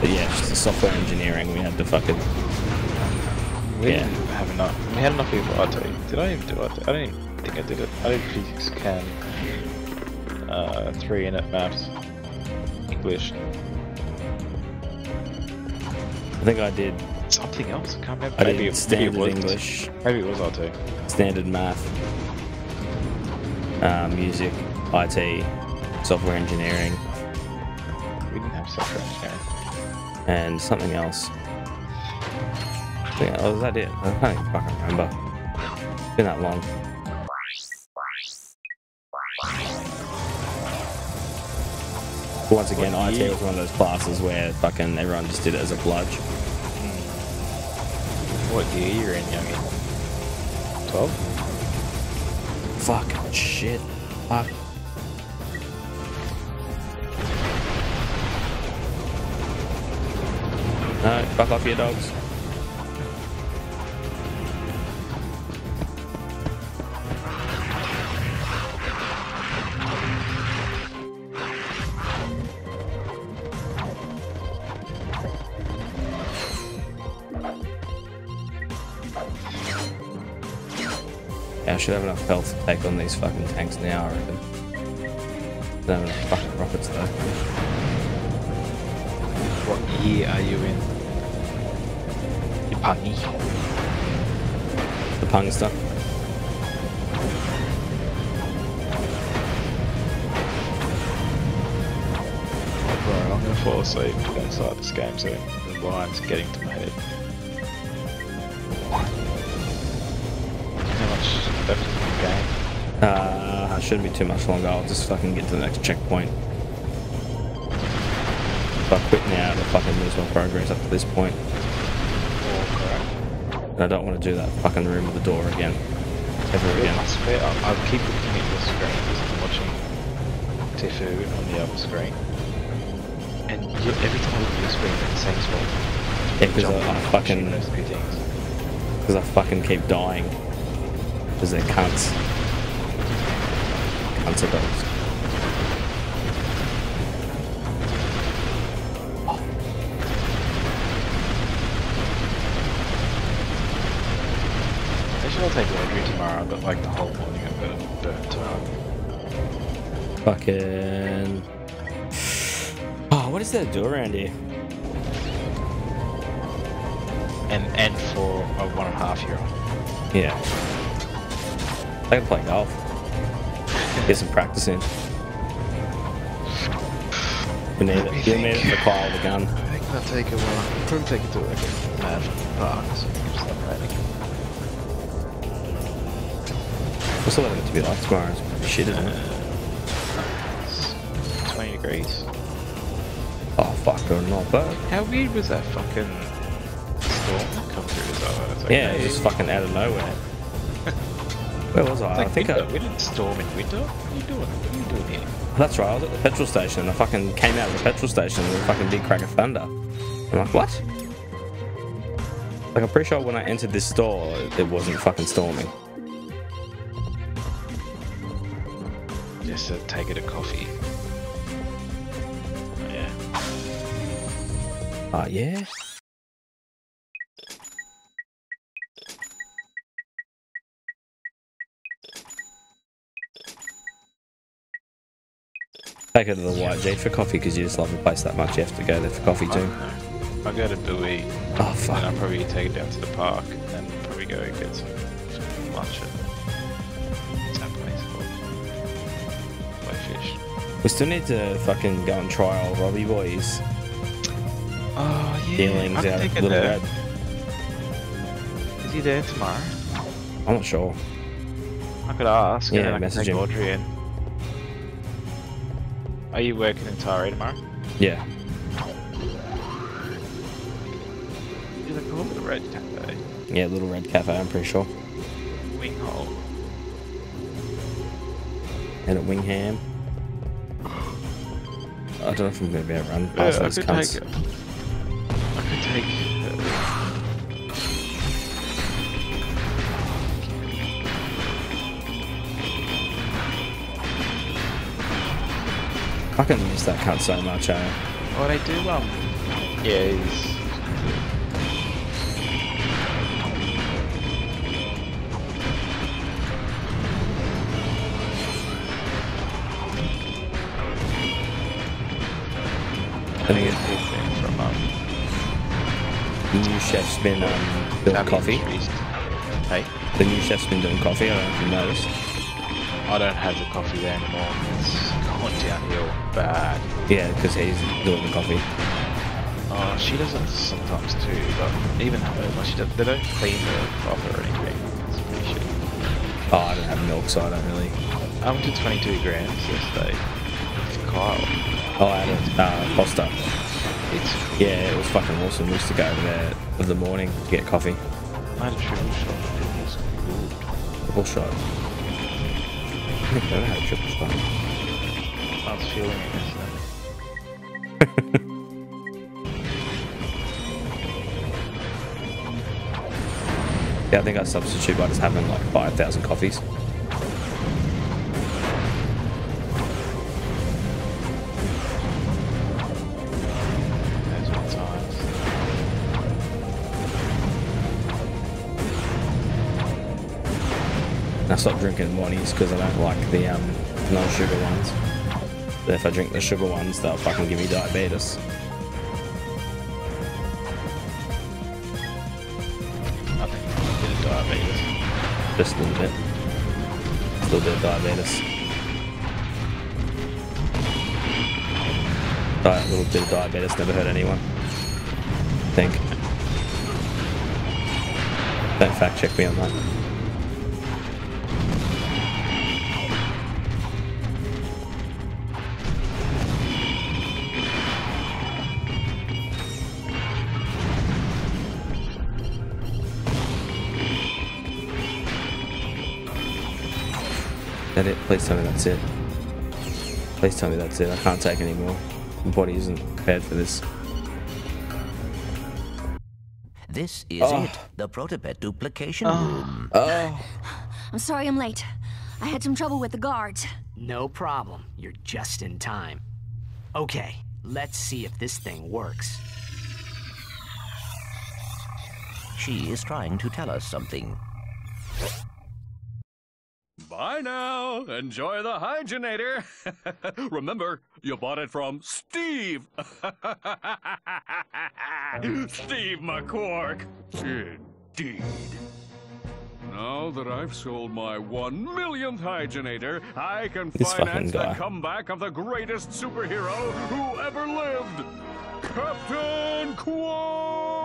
but yeah, software engineering we had to fucking. We Yeah. didn't have enough. We had enough people for RT. Did I even do RT? I don't even think I did it. I did physics, can uh, three in it, maths, English, I think I did. something else. I can't remember. I maybe, did it- maybe standard it was English, Maybe it was RT. standard math, uh, music, IT, software engineering, We didn't have software engineering. And something else. Yeah, oh, was that it? I can't even fucking remember. It's been that long. Once again, IT was one of those classes where fucking everyone just did it as a bludge. Hmm. What year you're in, youngie? Twelve. Fucking shit. Fuck. No, fuck off your dogs. Yeah, I should have enough health to take on these fucking tanks now, I reckon. Don't have enough fucking rockets though. What year are you in? Ipangi. The Pungster. Bro, I'm gonna fall asleep and start this game soon. The line's getting to my head. How much left in the game? Uh, it shouldn't be too much longer. I'll just fucking get to the next checkpoint. If I quit now, I'll fucking lose my progress up to this point. And I don't want to do that fucking room with the door again. Ever I again. swear, I'll, I'll keep looking at your screen because I'm watching Tifu on the other screen. And you, every time I look at your screen, it's the same spot. Yeah, because I, I fucking, those two things. because I fucking keep dying. Because they're cunts. Cunts are dogs. Fucking. Oh, what is that do around here? And and for a one and a half year old. Yeah. I can play golf. Get some practice in. We need it. You'll need it for Kyle the gun. I think I'll take a while. Probably take it to like a mad park so we can start riding. What's the weather to be like tomorrow? It's pretty shit, isn't it? It's 20 degrees. Oh, fuck, or not, but. How weird was that fucking storm that come through as well? Like, Yeah, hey, just fucking out of nowhere. [laughs] Where was I? it's I think winter. I, We didn't storm in winter. What are you doing? What are you doing here? that's right. I was at the petrol station. And I fucking came out of the petrol station with a fucking big crack of thunder. I'm like, what? Like, I'm pretty sure when I entered this store, it wasn't fucking storming. Just to take it a coffee. Ah, yeah. Take her to the White J for coffee because you just love the place that much. You have to go there for coffee too. I'll go to Bowie, Oh fuck! and I'll probably take it down to the park, and probably go get some, some lunch at that place called? Play fish. We still need to fucking go and try our Robbie boys Oh yeah. dealings out of Little. Red. Is he there tomorrow? I'm not sure. I could ask. Yeah, and I message him. Audrey in. Are you working in Taree tomorrow? Yeah. Is it called the Red Cafe? Yeah, Little Red Cafe, I'm pretty sure. Wing Hole. And at Wingham. [gasps] I don't know if I'm gonna be able to run past I those cunts. I can miss that cunt so much, eh? oh, they do. Um. Yeah, he's. I think it's Big thing from um. the new chef's been um, doing coffee. Hey, The new chef's been doing coffee. I don't know if you noticed. I don't have the coffee there anymore. It's gone downhill bad. Yeah, because he's doing the coffee. Oh, she does it sometimes too, but even her, like she does, they don't clean the coffee or anything. It's pretty shit. Oh, I don't have milk, so I don't really. I went to 22 grams yesterday. It's Kyle. Oh, I had a uh, Costa. It's Yeah, it was fucking awesome. We used to go over there in the morning to get coffee. I had a triple shot. It was good. Triple shot. Think never had triple shot. I was feeling it yesterday. Yeah, I think I substitute by just having like 5,000 coffees. Stopped drinking Monties because I don't like the um, non-sugar ones. But if I drink the sugar ones, they'll fucking give me diabetes. Diabetes. Just a little bit. A little bit of diabetes. Di- a little bit of diabetes never hurt anyone. I think. Don't fact check me on that. Please tell me that's it. Please tell me that's it. I can't take anymore. My body isn't prepared for this. This is Oh. it, the Protopet duplication oh. room. Oh. [sighs] I'm sorry I'm late. I had some trouble with the guards. No problem. You're just in time. Okay, let's see if this thing works. She is trying to tell us something. Bye now. Enjoy the Hygienator. [laughs] Remember, you bought it from Steve. [laughs] Steve McQuark. Indeed. Now that I've sold my one millionth Hygienator, I can This finance the comeback of the greatest superhero who ever lived, Captain Quark.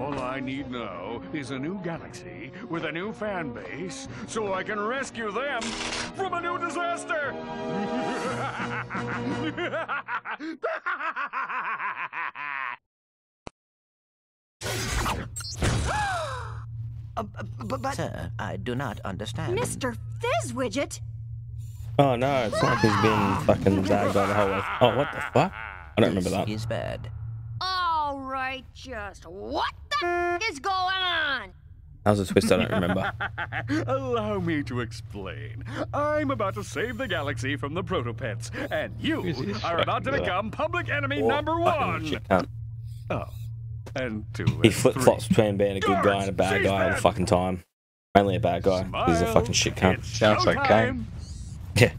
All I need now is a new galaxy with a new fan base so I can rescue them from a new disaster. [gasps] Uh, uh, but, but Sir, I do not understand. Mr. Fizzwidget? Oh no, it's not like he's been fucking bad guy the whole way. Oh, what the fuck? I don't remember that. He's bad. All right, just what the is going on? That was a twist I don't remember. [laughs] Allow me to explain. I'm about to save the galaxy from the protopets, and you are about to become public enemy number one. shit cunt. Oh, and two. He flip flops between being a good guy and a bad guy all the fucking time. Mainly a bad guy. He's a fucking shit cunt. Sounds like showtime. Yeah.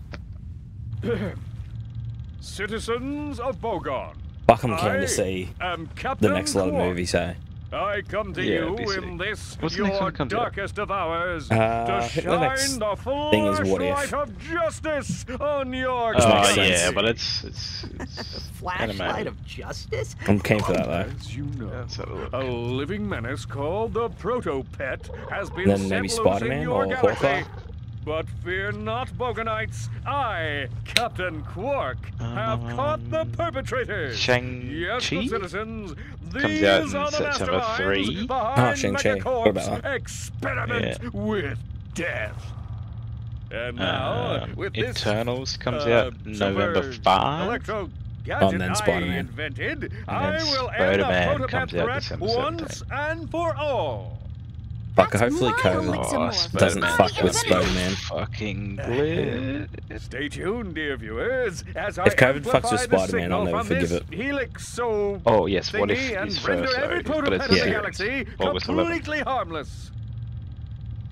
[clears throat] Citizens of Bogon. Fuck, I'm keen to see the next lot of movies, eh? I come to Yeah, you it'd in this What's the next your one comes out? darkest of hours Uh, to I think the shine the thing is flashlight of justice on your Which Oh makes galaxy. sense. yeah, but it's it's, it's [laughs] flashlight of justice? I'm keen for that though. As you know, Let's have a a living menace called the Protopet has been Then maybe loose Spider-Man in your or galaxy. Hawkeye? But fear not, Bogonites. I, Captain Quark, have caught the perpetrators. Shang-Chi? Yes, the citizens. Comes These out in are the September masterminds 3. behind Ah, Shang-Chi. What about that? Experiment Yeah. with death. And now, Um, with this Eternals comes uh, out November 5. Electro Oh, and then I Spider-Man. invented, And I then will end the Spider-Man comes out threat December once and for all. Fuck, That's hopefully my COVID elixir doesn't morph. fuck with Spider-Man. Fucking [laughs] glitch. Stay tuned, dear viewers, as I If COVID fucks with the Spider-Man, I'll never forgive it. Helix so Oh yes, what if he's is first? every Sorry, but it's in the Yeah. galaxy August 11th. completely harmless.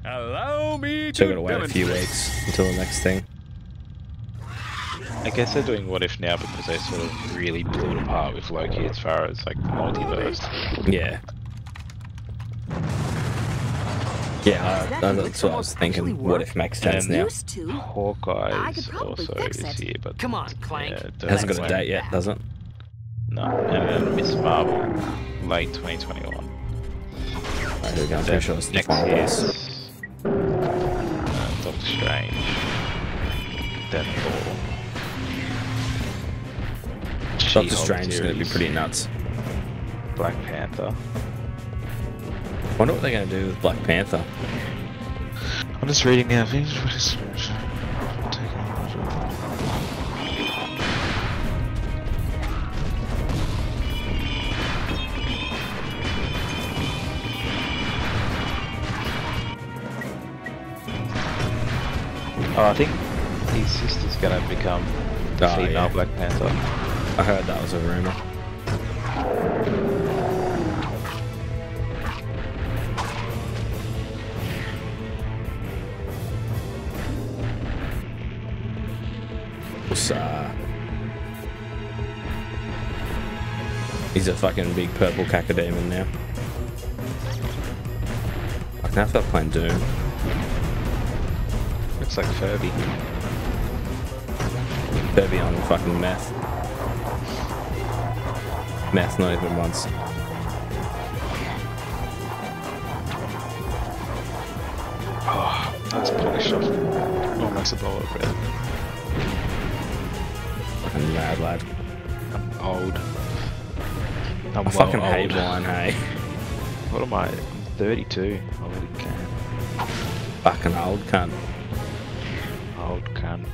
Allow me So to I gotta wait a few weeks until the next thing. I guess they're doing what if now because they sort of really blew it apart with Loki as far as like the multiverse. Yeah. Yeah, I, I, that's what I was thinking. What if makes sense And now? I Hawkeye could is probably also fix is it. here, but Come on, Clank. yeah, It hasn't got a don't- date yet, does it? No, and then Miss Marvel, late 2021. Right, here we go. I'm pretty Then sure it's the next final year, boss. uh, Doctor Strange, then Thor. Doctor Strange is gonna be pretty nuts. Black Panther. Wonder what they're gonna do with Black Panther. I'm just reading now. Things. Oh, I think his sister's gonna become the Oh, female yeah. Black Panther. I heard that was a rumor. He's a fucking big purple cacodemon now. I can have that playing Doom. Looks like Furby. Furby on fucking meth. Meth, not even once. Oh, that's polished off. Almost a bowl of red. Fucking mad lad. I'm. Well fucking old. hate wine, [laughs] hey. What am I? I'm 32. Holy can. Fucking old cunt. Old cunt.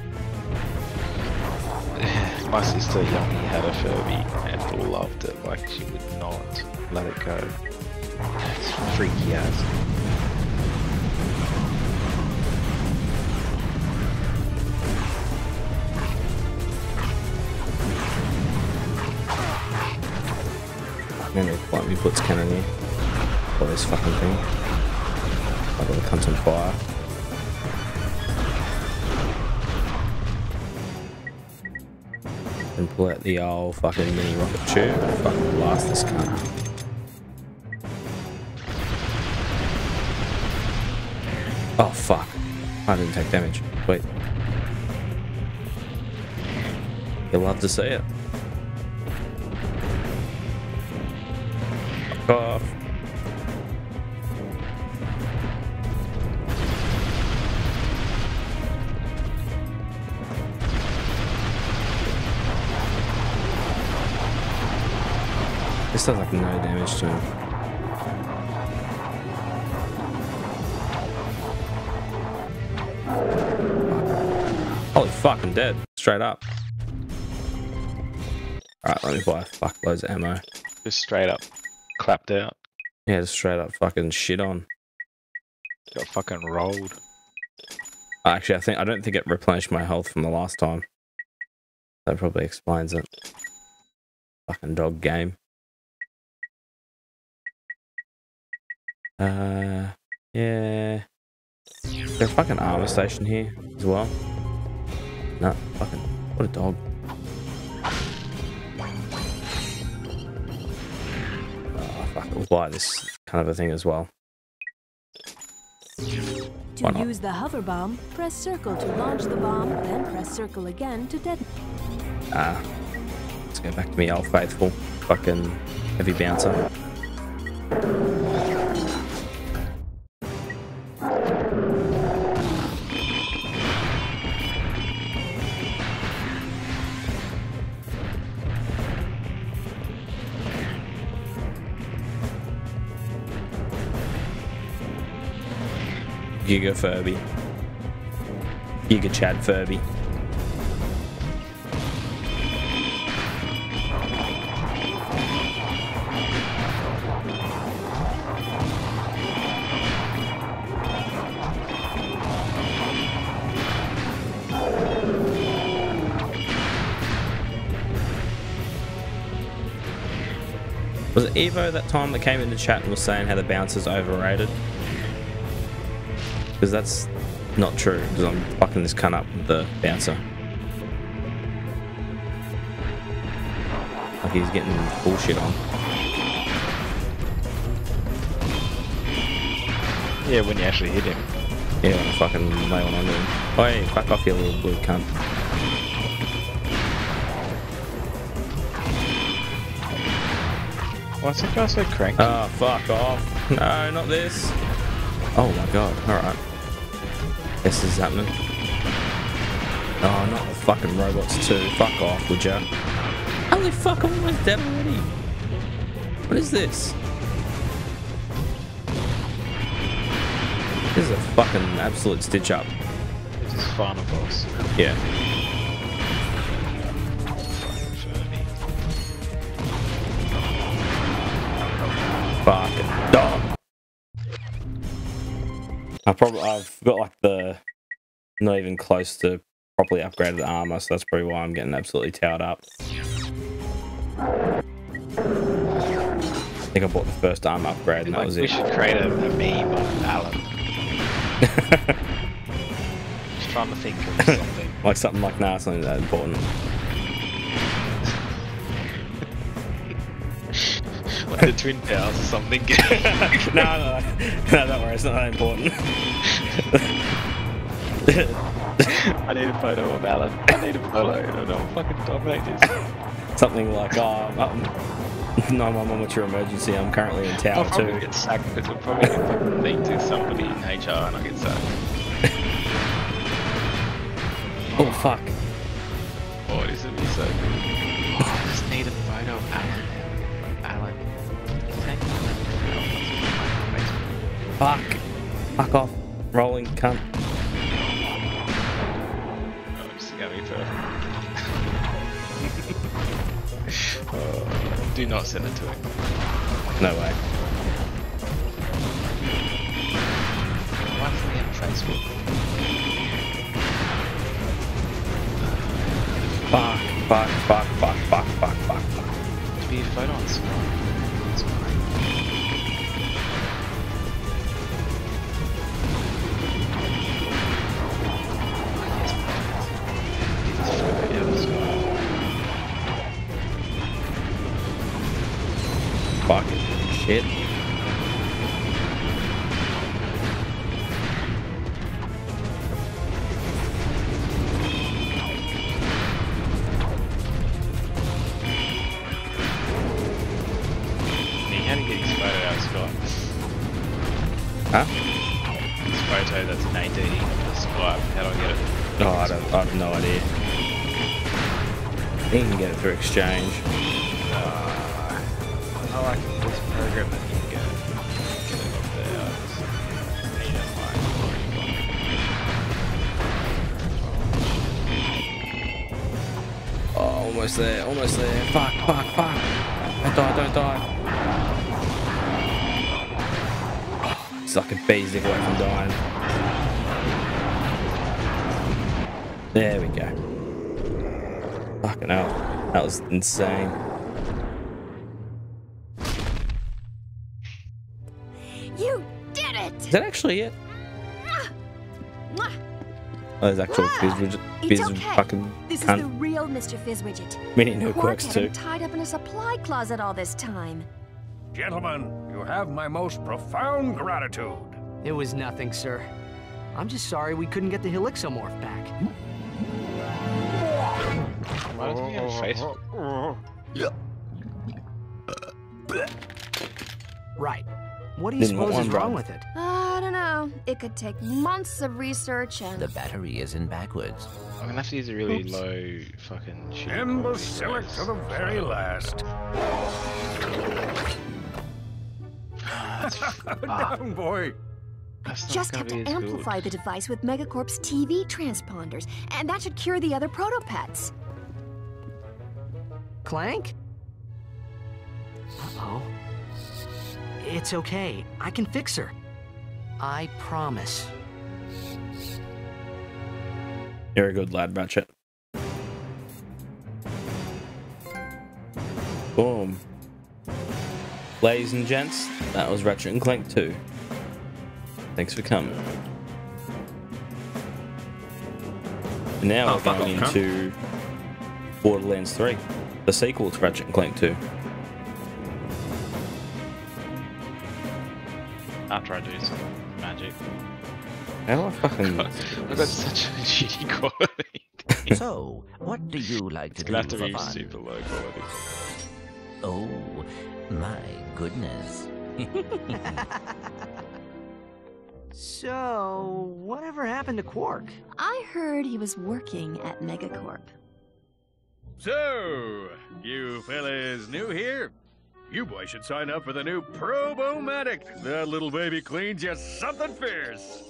[sighs] My sister Youngie had a Furby and loved it. Like she would not let it go. It's freaky ass. Let me put Kennedy. Or this fucking thing. Like got the cunt on fire. And pull out the old fucking mini rocket tube. Fucking blast this cunt. Oh fuck. I didn't take damage. Wait. You'll love to see it. This does like no damage to him. Holy fuck, I'm dead. Straight up. Alright, let me buy fuck loads of ammo. Just straight up clapped out. Yeah, just straight up fucking shit on. Got fucking rolled. Actually, I think I don't think it replenished my health from the last time. That probably explains it. Fucking dog game. Uh, yeah. Is there a fucking armor station here as well? No, fucking what a dog. Oh, fuck, we'll buy this kind of a thing as well. To use the hover bomb, press circle to launch the bomb, then press circle again to detonate. Ah, let's go back to me old faithful. Fucking heavy bouncer. Giga Furby. Giga Chad Furby. Was it Evo that time that came in the chat and was saying how the bouncer's overrated? Because that's not true, because I'm fucking this cunt up with the bouncer. Like he's getting bullshit on. Yeah, when you actually hit him. Yeah, when I fucking lay one onto him. Oh, hey, fuck off, you little blue cunt. Why's that guy so cranky? Oh, fuck off. No, not this. Oh my god, alright. Is happening. Oh, not the fucking robots too. Fuck off, would ya? Holy fuck, I'm almost dead already. What is this? This is a fucking absolute stitch up. This is final boss. Yeah. Fucking dog. I probably I've got like the not even close to properly upgraded armor, so that's probably why I'm getting absolutely towed up. I think I bought the first armor upgrade and that Like, was we it. We should create a, a meme of Alan. [laughs] Just trying to think of something. [laughs] like something like nah, something that important. [laughs] like the Twin Towers or something. no, no, no, don't worry, it's not that important. [laughs] I need a photo of Alan. I need a photo. I don't know. Fucking dominate this. [laughs] Something like, oh, um, 911, what's your emergency? I'm currently in I'll Tower probably 2. get sacked because we'll probably get fucking leaked to somebody in HR and I get sacked. [laughs] Oh, fuck. Oh, this would be so good. I just need a photo of Alan. Alan. Fuck. Fuck off. Rolling cunt. Oh, do not send it to him. No way. Why doesn't he have Facebook? Fuck, fuck, fuck, fuck, fuck, fuck, fuck, fuck. To be a photo on insane. You did it! Is that actually it? Oh, there's actual Ah, Fizz, it's Fizz okay. fucking This is the real Mr. Fizzwidget. Mini new Quark quirks had too. him tied up in a supply closet all this time. Gentlemen, you have my most profound gratitude. It was nothing, sir. I'm just sorry we couldn't get the Helixomorph back. Why doesn't he have Facebook? Right. What do you Didn't suppose is wrong with it? Uh, I don't know. It could take months of research and. The battery is in backwards. I'm gonna have to use a really Oops. low fucking shooting Imbecilic quality to the very last. [laughs] Down, boy. That's just have to be as good. amplify the device with Megacorp's TV transponders, and that should cure the other protopets. Clank? Uh-oh. It's okay. I can fix her. I promise. You're a good lad, Ratchet. Boom. Ladies and gents, that was Ratchet and Clank 2. Thanks for coming. Now Oh, we're going off, cunt. into Borderlands 3, the sequel to Ratchet and Clank 2. After I do some magic. How do I fucking... [laughs] I've got such a shitty [laughs] quality. so, what do you like to It's do gonna have to for be fun? super low quality. Oh, my goodness. [laughs] So, whatever happened to Qwark? I heard he was working at Megacorp. So, you fellas new here? You boys should sign up for the new Probomatic. That little baby cleans you something fierce.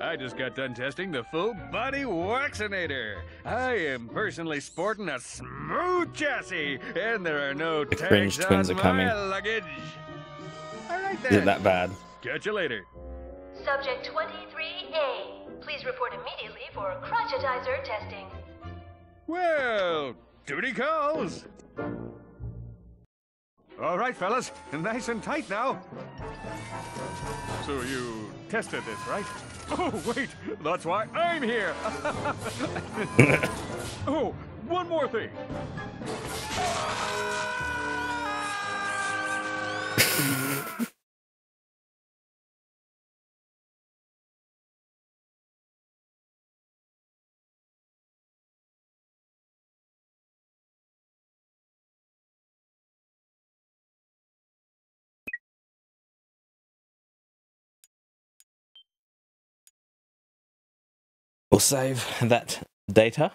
I just got done testing the full body waxinator. I am personally sporting a smooth chassis, and there are no The cringe tags twins on are coming. my luggage. All right Is then. it that bad? Catch you later. Subject 23A. Please report immediately for crotchetizer testing. Well, duty calls. All right, fellas, nice and tight now. So you tested this, right? Oh, wait, that's why I'm here. [laughs] oh, one more thing. Save that data